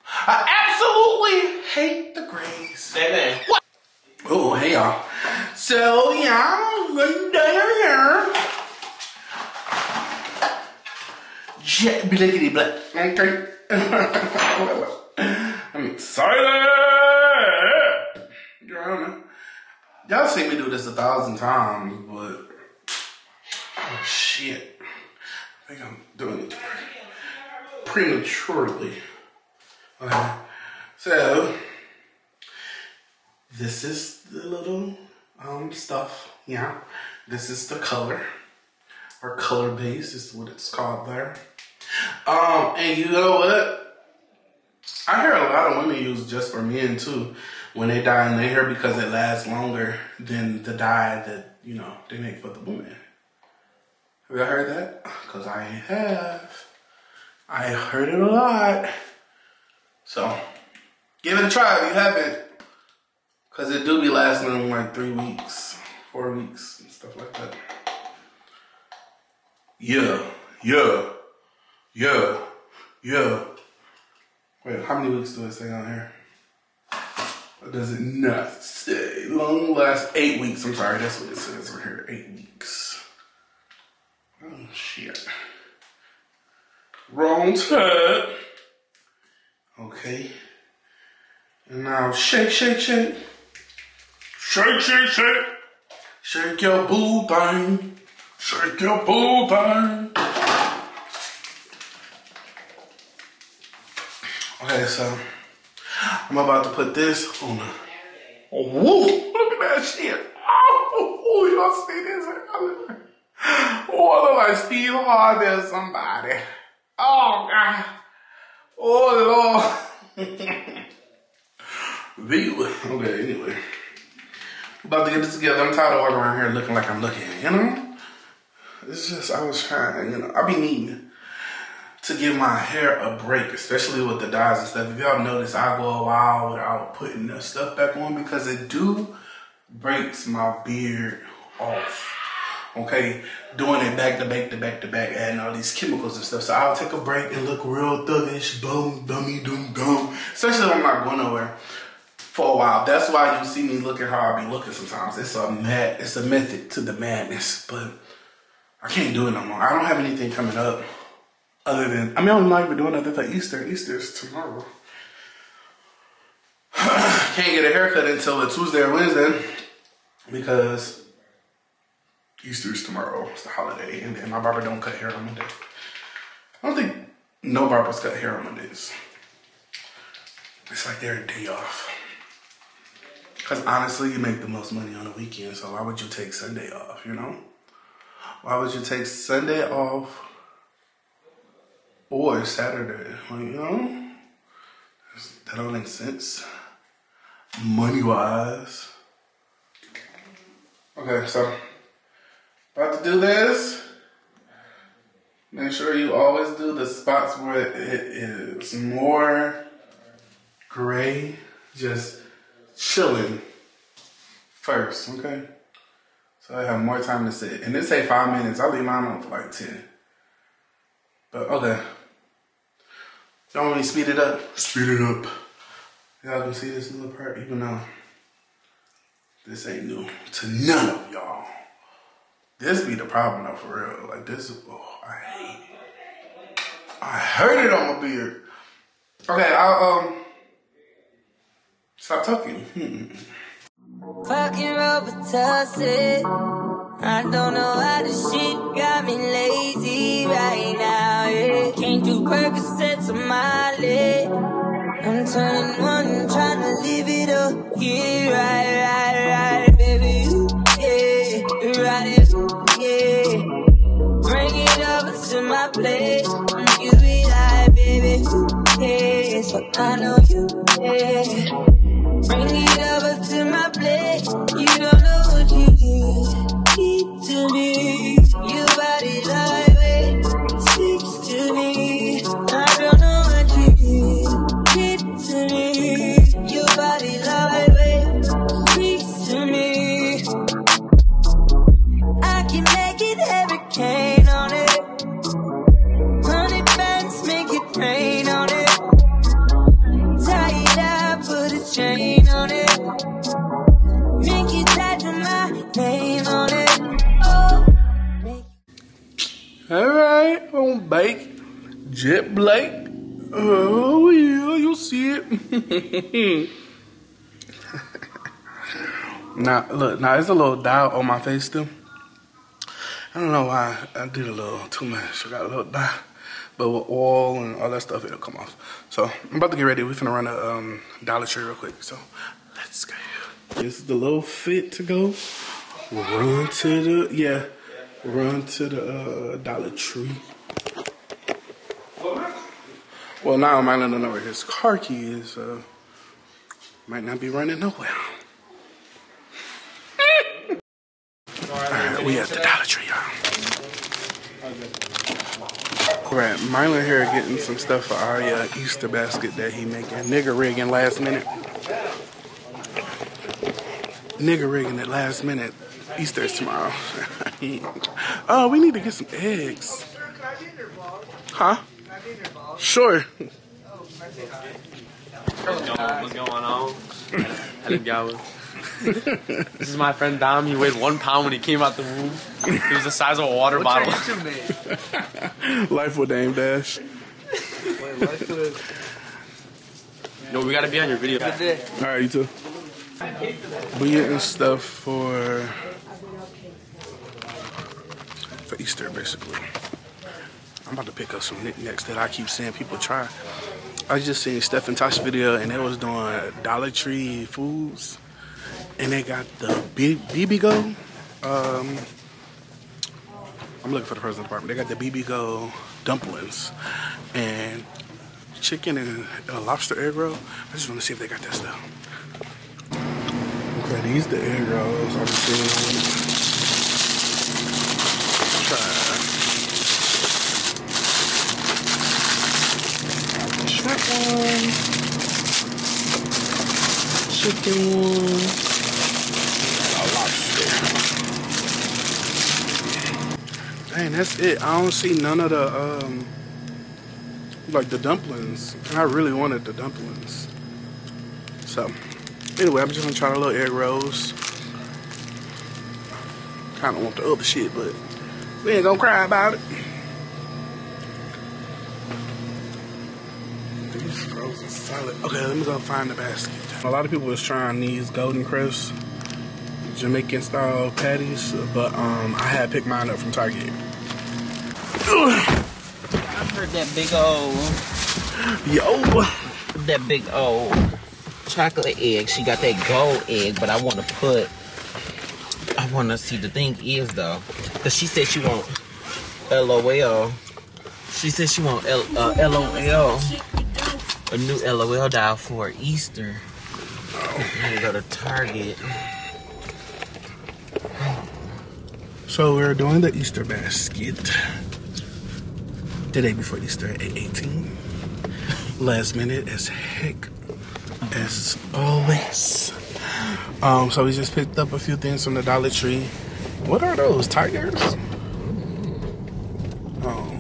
I absolutely hate the grades. Baby. Oh, hey y'all. So yeah, I'm gonna dye hair. Jet blickety black. Okay. I'm excited. You know, y'all seen me do this a thousand times, but oh shit. I think I'm doing it prematurely. Okay. So this is the little um stuff. Yeah. This is the color. Or color base is what it's called there. Um, and you know what? I hear a lot of women use just for men too when they dye in their hair because it lasts longer than the dye that, you know, they make for the women. Have y'all heard that? Because I have. I heard it a lot. So, give it a try if you haven't. Because it do be lasting like three weeks, four weeks, and stuff like that. Yeah, yeah, yeah, yeah. Wait, how many weeks do I stay on here? Does it not say? Long last eight weeks. I'm sorry, that's what it says right here. Eight weeks. Oh shit. Wrong tab. Okay. And now shake, shake, shake. Shake, shake, shake. Shake your boo. Shake your boo. Okay, so I'm about to put this on a. Oh, woo! Look at that shit. Oh, y'all see this? Oh, I look like Steve Harvey or somebody. Oh, God. Oh, Lord. View. Okay, anyway. About to get this together. I'm tired of walking around here looking like I'm looking, you know? It's just, I was trying, you know, I be needing to give my hair a break, especially with the dyes and stuff. If y'all notice, I go a while without putting the stuff back on because it do breaks my beard off. Okay, doing it back to back to back to back, adding all these chemicals and stuff. So I'll take a break and look real thuggish, bum, dummy, dum, dum. Especially when I'm not going nowhere for a while. That's why you see me looking how I be looking sometimes. It's a mad, it's a method to the madness, but I can't do it no more. I don't have anything coming up other than I mean I'm not even doing nothing for Easter. Easter's tomorrow. can't get a haircut until a Tuesday or Wednesday because Easter's tomorrow. It's the holiday, and then my barber don't cut hair on Monday. I don't think no barbers cut hair on Mondays. It's like their day off. Because honestly, you make the most money on the weekend, so why would you take Sunday off, you know? Why would you take Sunday off or Saturday? Like, you know? That don't make sense. Money wise. Okay, so about to do this. Make sure you always do the spots where it is more gray, just chilling first, okay? So I have more time to sit. And this say five minutes. I'll leave mine on for like 10. But okay. Y'all want me to speed it up? Speed it up. Y'all can see this little part, even though this ain't new to none of y'all. This be the problem though, for real. Like this, oh, I hate it. I hate it on my beard. Okay, I'll um stop talking. Fucking Robitussin. I don't know how this shit got me lazy right now. Percocets on my leg. I'm turning one, trying to live it up. Yeah, right, right, right, baby. Yeah, right it, yeah. Bring it over to my place. You be like, baby, yeah. So I know you, yeah. Bring it over to my place. You don't know what you need to me. Bake. Jet Blake. Oh yeah, you'll see it. now look, now there's a little dye on my face still. I don't know why I did a little too much. I got a little dye, but with oil and all that stuff, it'll come off. So I'm about to get ready. We're gonna run a um, Dollar Tree real quick. So let's go. This is the little fit to go. Run to the yeah, run to the uh, Dollar Tree. Well, now I'm not know where his car key is. Uh, might not be running nowhere. Alright, we at the Dollar Tree, y'all. We're at here getting some stuff for our uh, Easter basket that he making. Nigger rigging last minute. Nigger rigging at last minute. Easter is tomorrow. oh, we need to get some eggs. Huh? Sure. What's going on? Hello, Gallo. this is my friend Dom. He weighed one pound when he came out the womb. He was the size of a water bottle. Life with Dame Dash. Yo, we gotta be on your video. Alright, you too. We getting stuff for for Easter, basically. I'm about to pick up some knickknacks that I keep seeing people try. I just seen Steph and Tosh video and they was doing Dollar Tree foods. And they got the B- Bibigo. Um, I'm looking for the president department. They got the Bibigo dumplings and chicken and lobster egg roll. I just want to see if they got that stuff. Okay, these the egg rolls. I'm seeing try. Shrimp one, chicken one. Dang, that's it. I don't see none of the um, like the dumplings. And I really wanted the dumplings. So, anyway, I'm just gonna try the little egg rolls. Kind of want the other shit, but we ain't gonna cry about it. These frozen salad. Okay, let me go find the basket. A lot of people was trying these Golden Crisp Jamaican style patties, but um, I had picked mine up from Target. I've heard that big old, Yo, that big old chocolate egg. She got that gold egg, but I want to put. I want to see the thing is though, cause she said she want LOL. She said she want L, uh, LOL, a new LOL dial for Easter. I'm gonna go to Target. So we're doing the Easter basket. The day before Easter at 8.18. Last minute as heck. As always. Um, so we just picked up a few things from the Dollar Tree. What are those? Tigers? Oh.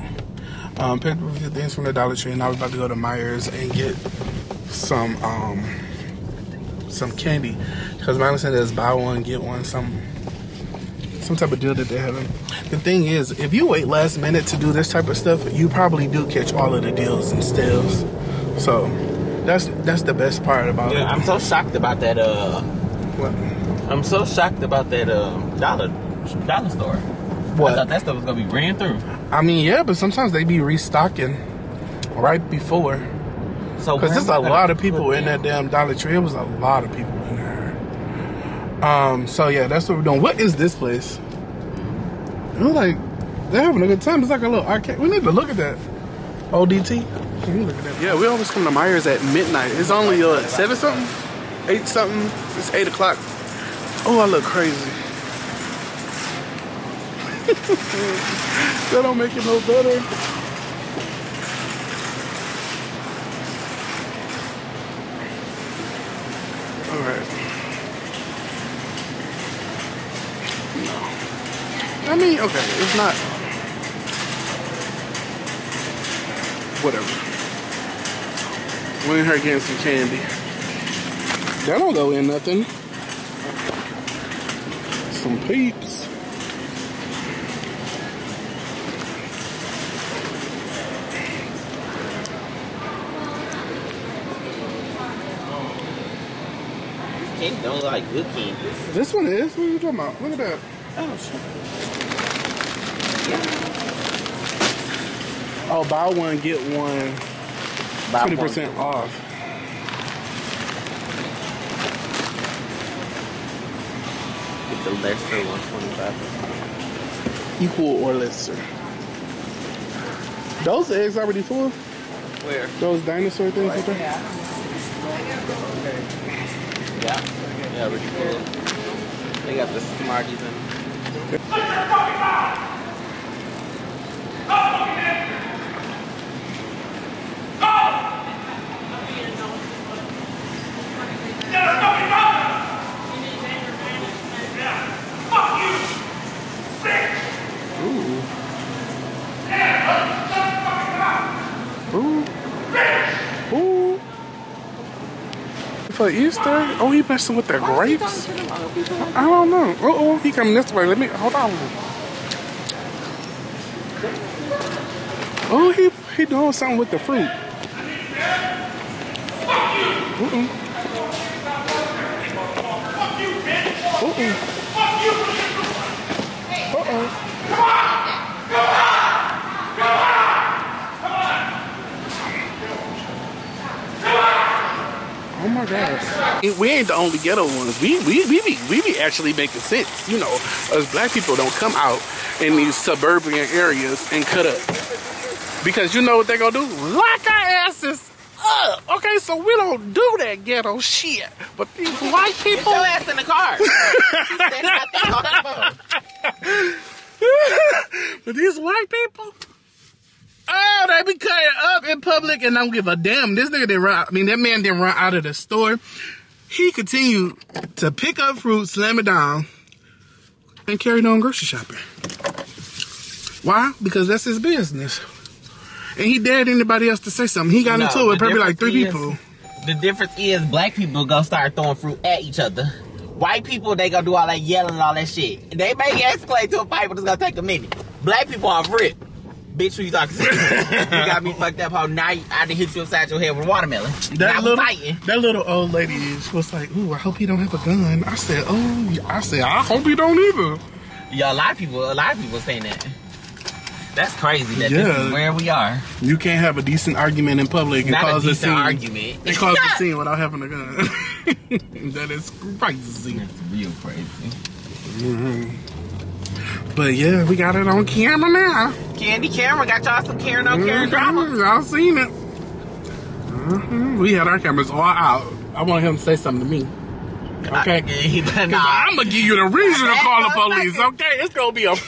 Um, picked up a few things from the Dollar Tree and I was about to go to Meijers and get some um some candy. Because my understanding is buy one, get one, some some type of deal that they're having. The thing is, if you wait last minute to do this type of stuff, you probably do catch all of the deals and steals. So that's that's the best part about Yeah, it. I'm so shocked about that. Uh, What? I'm so shocked about that uh, dollar dollar store. What? I thought that stuff was gonna be ran through. I mean, yeah, but sometimes they be restocking right before. So Because there's am I a gonna lot of people in that damn Dollar Tree. It was a lot of people in there. Um, so yeah, that's what we're doing. What is this place? It was like they're having a good time. It's like a little arcade. We need to look at that. ODT. Let look at that. Yeah, we always come to Meijers at midnight. It's only uh seven something, eight something. It's eight o'clock. Oh, I look crazy. that don't make it no better. All right. No. I mean, okay, it's not. Whatever. We in her getting some candy. That don't go in nothing. Some peeps. Candy don't look like good candy. This one is. What are you talking about? Look at that. Oh shit. Oh, buy one get one Buy twenty one, percent get one. off. Get the lesser one twenty five. Equal or lesser. Those eggs already full. Where? Those dinosaur things. right there? Yeah. Yeah, really cool. They got the Smarties in. Ooh. Ooh. For Easter? Oh, he messing with the grapes? I don't know. Uh oh, he coming this way. Let me hold on. Oh, he he doing something with the fruit. Uh-uh. Uh-uh. My gosh. We ain't the only ghetto ones. We we we be we be actually making sense. You know, us black people don't come out in these suburban areas and cut up. Because you know what they gonna do? Lock our asses up. Okay, so we don't do that ghetto shit. But these white Get people your ass in the car. She's standing out there talking about. But these white people, oh, they be cutting up in public and I don't give a damn. This nigga didn't run. I mean, that man didn't run out of the store. He continued to pick up fruit, slam it down, and carried on grocery shopping. Why? Because that's his business. And he dared anybody else to say something. He got No, into it with probably like three is- people. The difference is black people gonna start throwing fruit at each other. White people, they gonna do all that yelling and all that shit. They may escalate to a fight, but it's gonna take a minute. Black people are rip. Bitch, you talking to? you got me fucked up. How now you- I done hit you upside your head with a watermelon. That little, fighting. that little old lady was like, "Ooh, I hope he don't have a gun." I said, "Oh, I said, I hope he don't either." Yeah, a lot of people, a lot of people saying that. That's crazy that this Yeah. is where we are. You can't have a decent argument in public and Not cause a, decent scene. argument. And cause a scene without having a gun. that is crazy. That's real crazy. Mm-hmm. But yeah, we got it on camera now. Candy camera got y'all some Karen on Karen Mhm, drama. Y'all seen it. Mhm, We had our cameras all out. I want him to say something to me. Okay. I- he not. I'm gonna give you the reason to call the police. Okay, it's gonna be a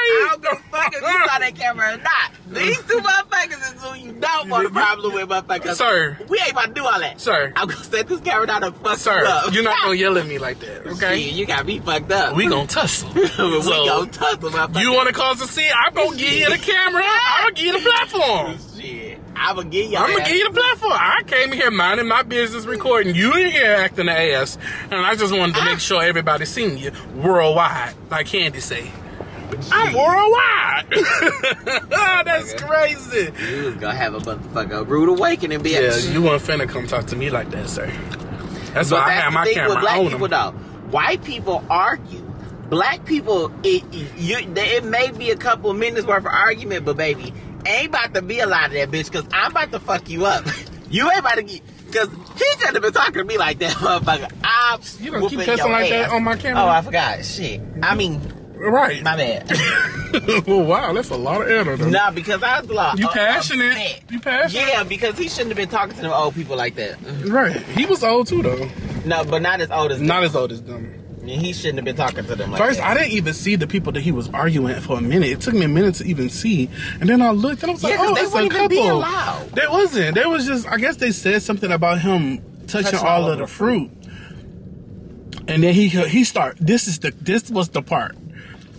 fruit I don't give a fuck if you saw that camera or not. These two motherfuckers is who you don't want a problem with, motherfuckers. Sir. We ain't about to do all that. Sir. I'm gonna set this camera down and fuck Sir, you up. you're not gonna yell at me like that. Okay. Shit, you got me fucked up. We gonna tussle. we So- gonna tussle, motherfucker. You want to cause a scene? I'm gonna give you the camera. I'm gonna give you the platform. Shit. I'm gonna get you. I'm gonna give you the platform. I came here minding my business, recording. You in here acting the ass, and I just wanted to ah. make sure everybody seen you worldwide, like Candy say. I'm worldwide. That's crazy. You was gonna have a motherfucker rude awakening, Yeah, bitch. you weren't finna come talk to me like that, sir. That's but why I that's have my camera with black on people, them. though. White people argue. Black people, it, you, it may be a couple minutes worth of argument, but baby, ain't about to be a lot of that bitch, cause I'm about to fuck you up. you ain't about to get, cause he shouldn't have been talking to me like that, motherfucker. I'm You don't keep cussing like that on my camera. Oh, I forgot. Shit. I mean, Right. my bad. well, wow, that's a lot of editing. nah, because I was like, You uh, passionate. upset. You passionate. Yeah, because he shouldn't have been talking to them old people like that. Right. He was old too, though. No, but not as old as Not as old as them. He shouldn't have been talking to them like First, that. I didn't even see the people that he was arguing for a minute. It took me a minute to even see, and then I looked and I was like, "Oh, they it's a couple." They wasn't. They was just. I guess they said something about him touching Touching all all of the of the fruit, and then he he start. This is the. This was the part.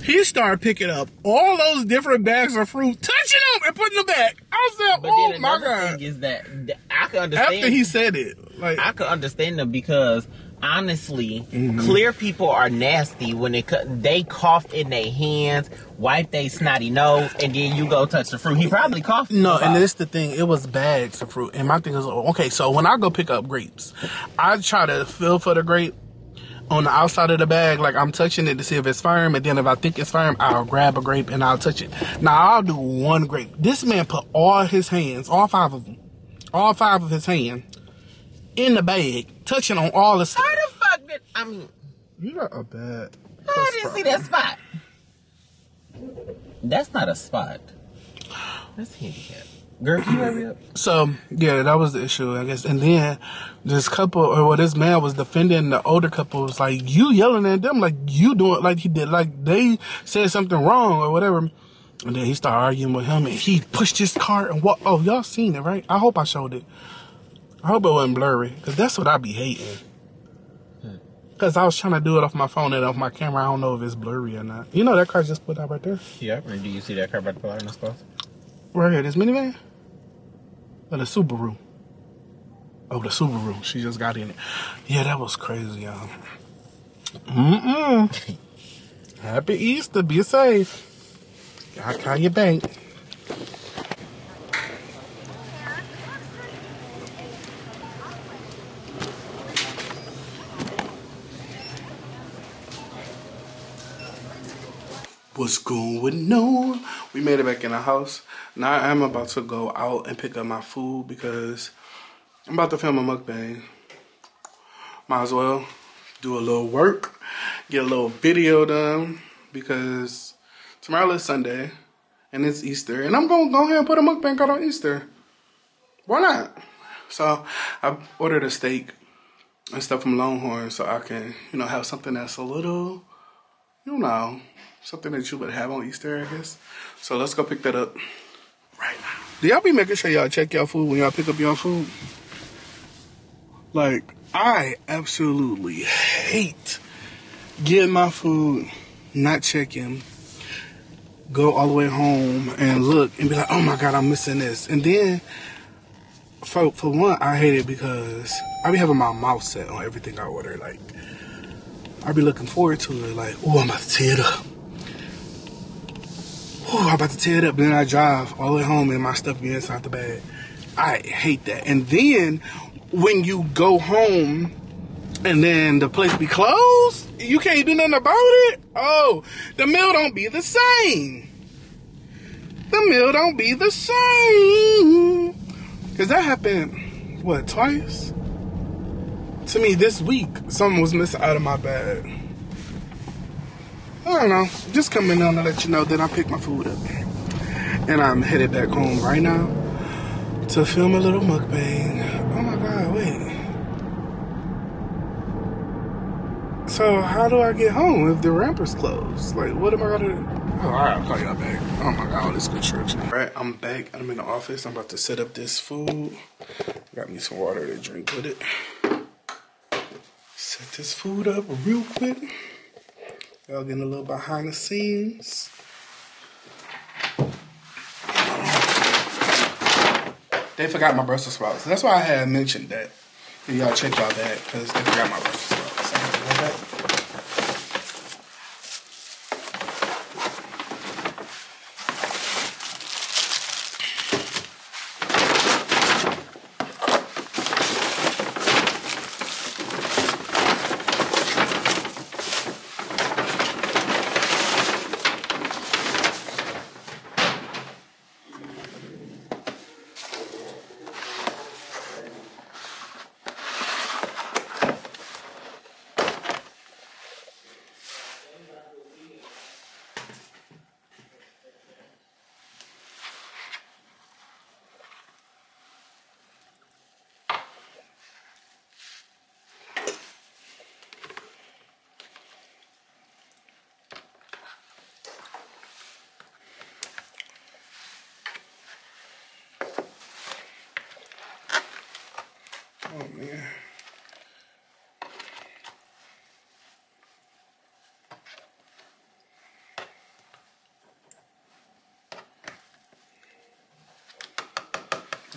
He started picking up all those different bags of fruit, touching them and putting them back. I said, But "Oh my god!" thing is that I can understand. After he said it, like I could understand them because honestly, Mm-hmm. clear people are nasty when they they cough in their hands, wipe their snotty nose, and then you go touch the fruit. He probably coughed. No, and this. this the thing. It was bags of fruit, and my thing is okay. So when I go pick up grapes, I try to feel for the grape on the outside of the bag, like I'm touching it to see if it's firm, and then if I think it's firm, I'll grab a grape and I'll touch it. Now I'll do one grape. This man put all his hands, all five of them, all five of his hands, in the bag, touching on all the stuff. How the fuck did I mean? You got a bad. I didn't see that spot. That's not a spot. That's handicap. Girl, can you hurry up? So yeah, that was the issue, I guess. And then this couple, or well, this man was defending the older couple. Was like you yelling at them, like you doing, like he did, like they said something wrong or whatever. And then he started arguing with him, and he pushed his car and what? Oh, y'all seen it, right? I hope I showed it. I hope it wasn't blurry, cause that's what I be hating. Hmm. Cause I was trying to do it off my phone and off my camera. I don't know if it's blurry or not. You know that car just put out right there, Yeah, and do you see that car about to pull out in the spot? right here. This minivan, or the Subaru. Oh, the Subaru. She just got in it. Yeah, that was crazy, y'all. Mm-mm. Happy Easter. Be safe. God call your bank. What's going on? We made it back in the house. Now I'm about to go out and pick up my food because I'm about to film a mukbang. Might as well do a little work, get a little video done because tomorrow is Sunday and it's Easter. And I'm going to go ahead and put a mukbang out on Easter. Why not? So I ordered a steak and stuff from Longhorn so I can, you know, have something that's a little, you know, something that you would have on Easter, I guess. So let's go pick that up right now. Do y'all be making sure y'all check y'all food when y'all pick up y'all food? Like, I absolutely hate getting my food, not checking, go all the way home and look and be like, oh my God, I'm missing this. And then, for, for one, I hate it because I be having my mouth set on everything I order. Like, I be looking forward to it. Like, oh, I'm about to tear it up. Oh, I'm about to tear it up. Then I drive all the way home and my stuff be inside the bag. I hate that. And then when you go home and then the place be closed, you can't do nothing about it. Oh, the meal don't be the same. The meal don't be the same. Cause that happened, what, twice? To me this week, something was missing out of my bag. I don't know. Just coming on to let you know that I picked my food up. And I'm headed back home right now to film a little mukbang. Oh my god, wait. So how do I get home if the ramp is closed? Like what am I gonna do? Oh, alright, I'll call y'all back. Oh my god, all this construction. Alright, I'm back. I'm in the office. I'm about to set up this food. Got me some water to drink with it. Set this food up real quick. Y'all getting a little behind the scenes. They forgot my Brussels sprouts. That's why I had mentioned that. Y'all check y'all bag because they forgot my Brussels sprouts.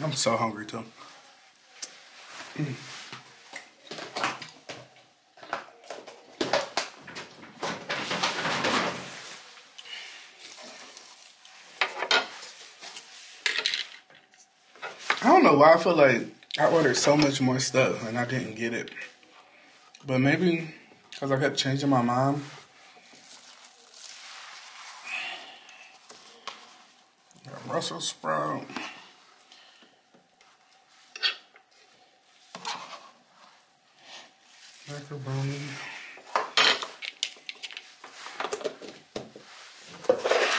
I'm so hungry too. Mm. I don't know why I feel like I ordered so much more stuff and I didn't get it. But maybe because I kept changing my mind. Brussels sprout. Macaroni.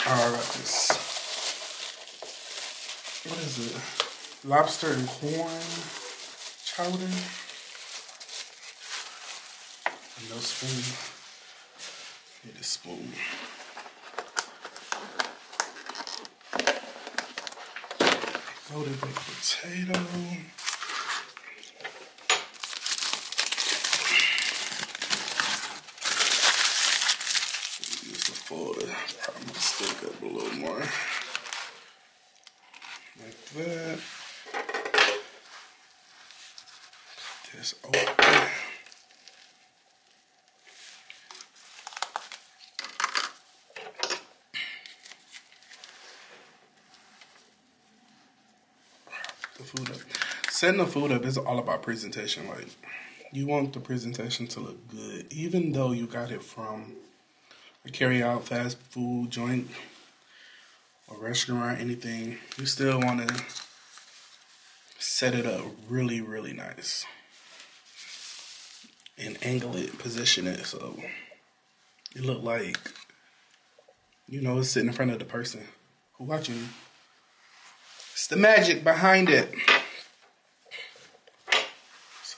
Oh, I got this. What is it? Lobster and corn chowder. And No spoon. Need a spoon. Loaded with potato. Use the folder. Probably stick up a little more. Like that. This open. the food up. Setting the food up is all about presentation. Like you want the presentation to look good, even though you got it from a carry out fast food joint or restaurant, anything. You still want to set it up really, really nice and angle it, position it so it look like you know it's sitting in front of the person who watching. It's the magic behind it.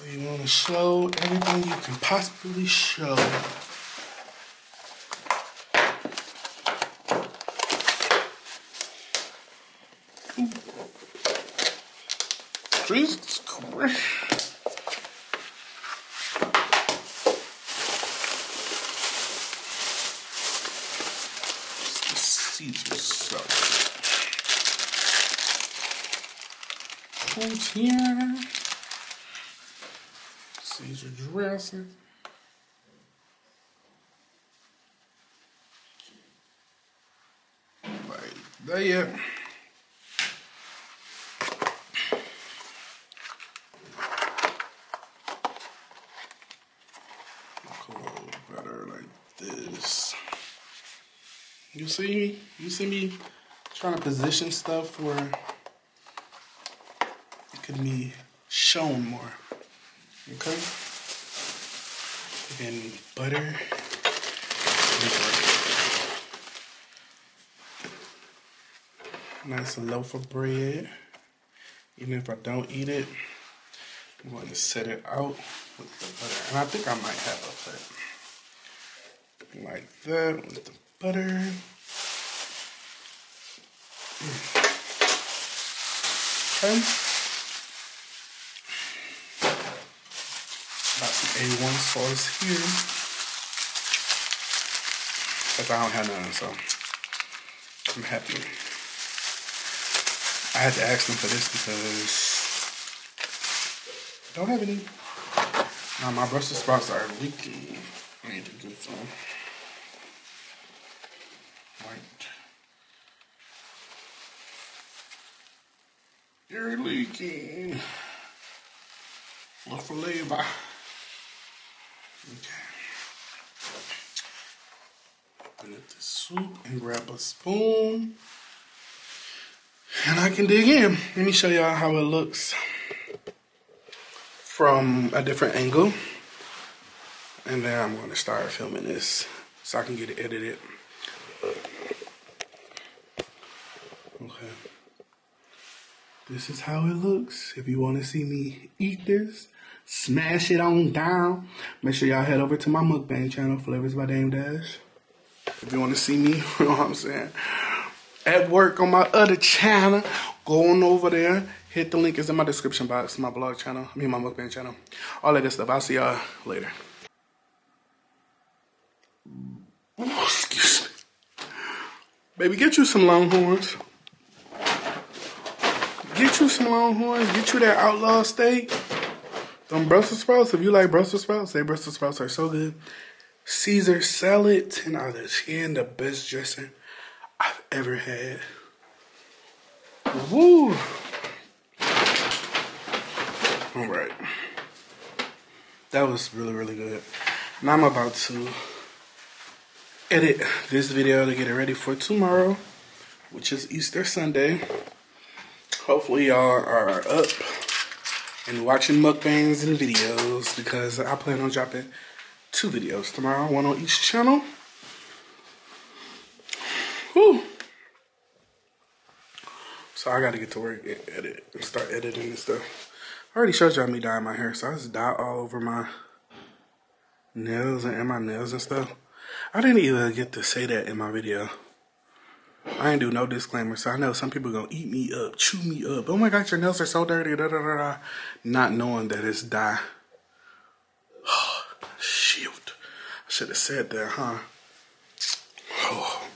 You want to show everything you can possibly show. Jesus Christ. Caesar sauce. Poutine. Caesar dressing. Like that. Go better like this. You see me? You see me trying to position stuff where it could be shown more. Okay? Then butter. Nice loaf of bread. Even if I don't eat it, I'm going to set it out with the butter. And I think I might have a plate. Like that with the butter. Mm. Okay. A1 sauce here. Because I don't have none, so I'm happy. I had to ask them for this because I don't have any. Now my Brussels sprouts are leaking. I need to get some. White. You're leaking. Look for labor. Okay. Open and grab a spoon. And I can dig in. Let me show y'all how it looks from a different angle. And then I'm going to start filming this so I can get it edited. Okay. This is how it looks. If you want to see me eat this, smash it on down. Make sure y'all head over to my mukbang channel, Flavors by Dame Dash. If you want to see me, you know what I'm saying, at work on my other channel, go on over there. Hit the link is in my description box, my blog channel, I mean my mukbang channel. All that good stuff. I'll see y'all later. Oh, excuse me. Baby, get you some longhorns. Get you some longhorns. Get you that outlaw steak. Them Brussels sprouts. If you like Brussels sprouts, they Brussels sprouts are so good. Caesar salad, 10 out of 10. The best dressing I've ever had. Woo! All right. That was really, really good. Now I'm about to edit this video to get it ready for tomorrow, which is Easter Sunday. Hopefully y'all are up and watching mukbangs and videos because I plan on dropping two videos tomorrow, one on each channel. Whew. So I gotta get to work and edit and start editing and stuff. I already showed y'all me dyeing my hair, so I just dye all over my nails and, and my nails and stuff. I didn't even get to say that in my video. I ain't do no disclaimer, so I know some people gonna eat me up, chew me up. Oh my gosh, your nails are so dirty, da da da da. Not knowing that it's dye. Oh. Shoot. I should have said that, huh? Oh.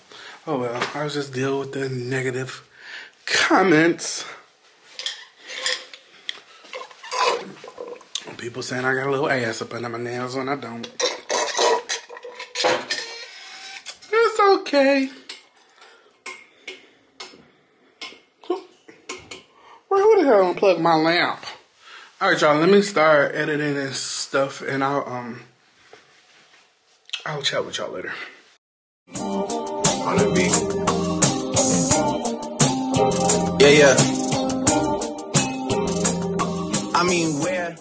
oh well, I was just dealing with the negative comments. People saying I got a little ass up under my nails when I don't. It's okay. Where the hell unplugged my lamp? All right, y'all. Let me start editing this stuff, and I'll um, I'll chat with y'all later. on the beat. Yeah, yeah. I mean, where?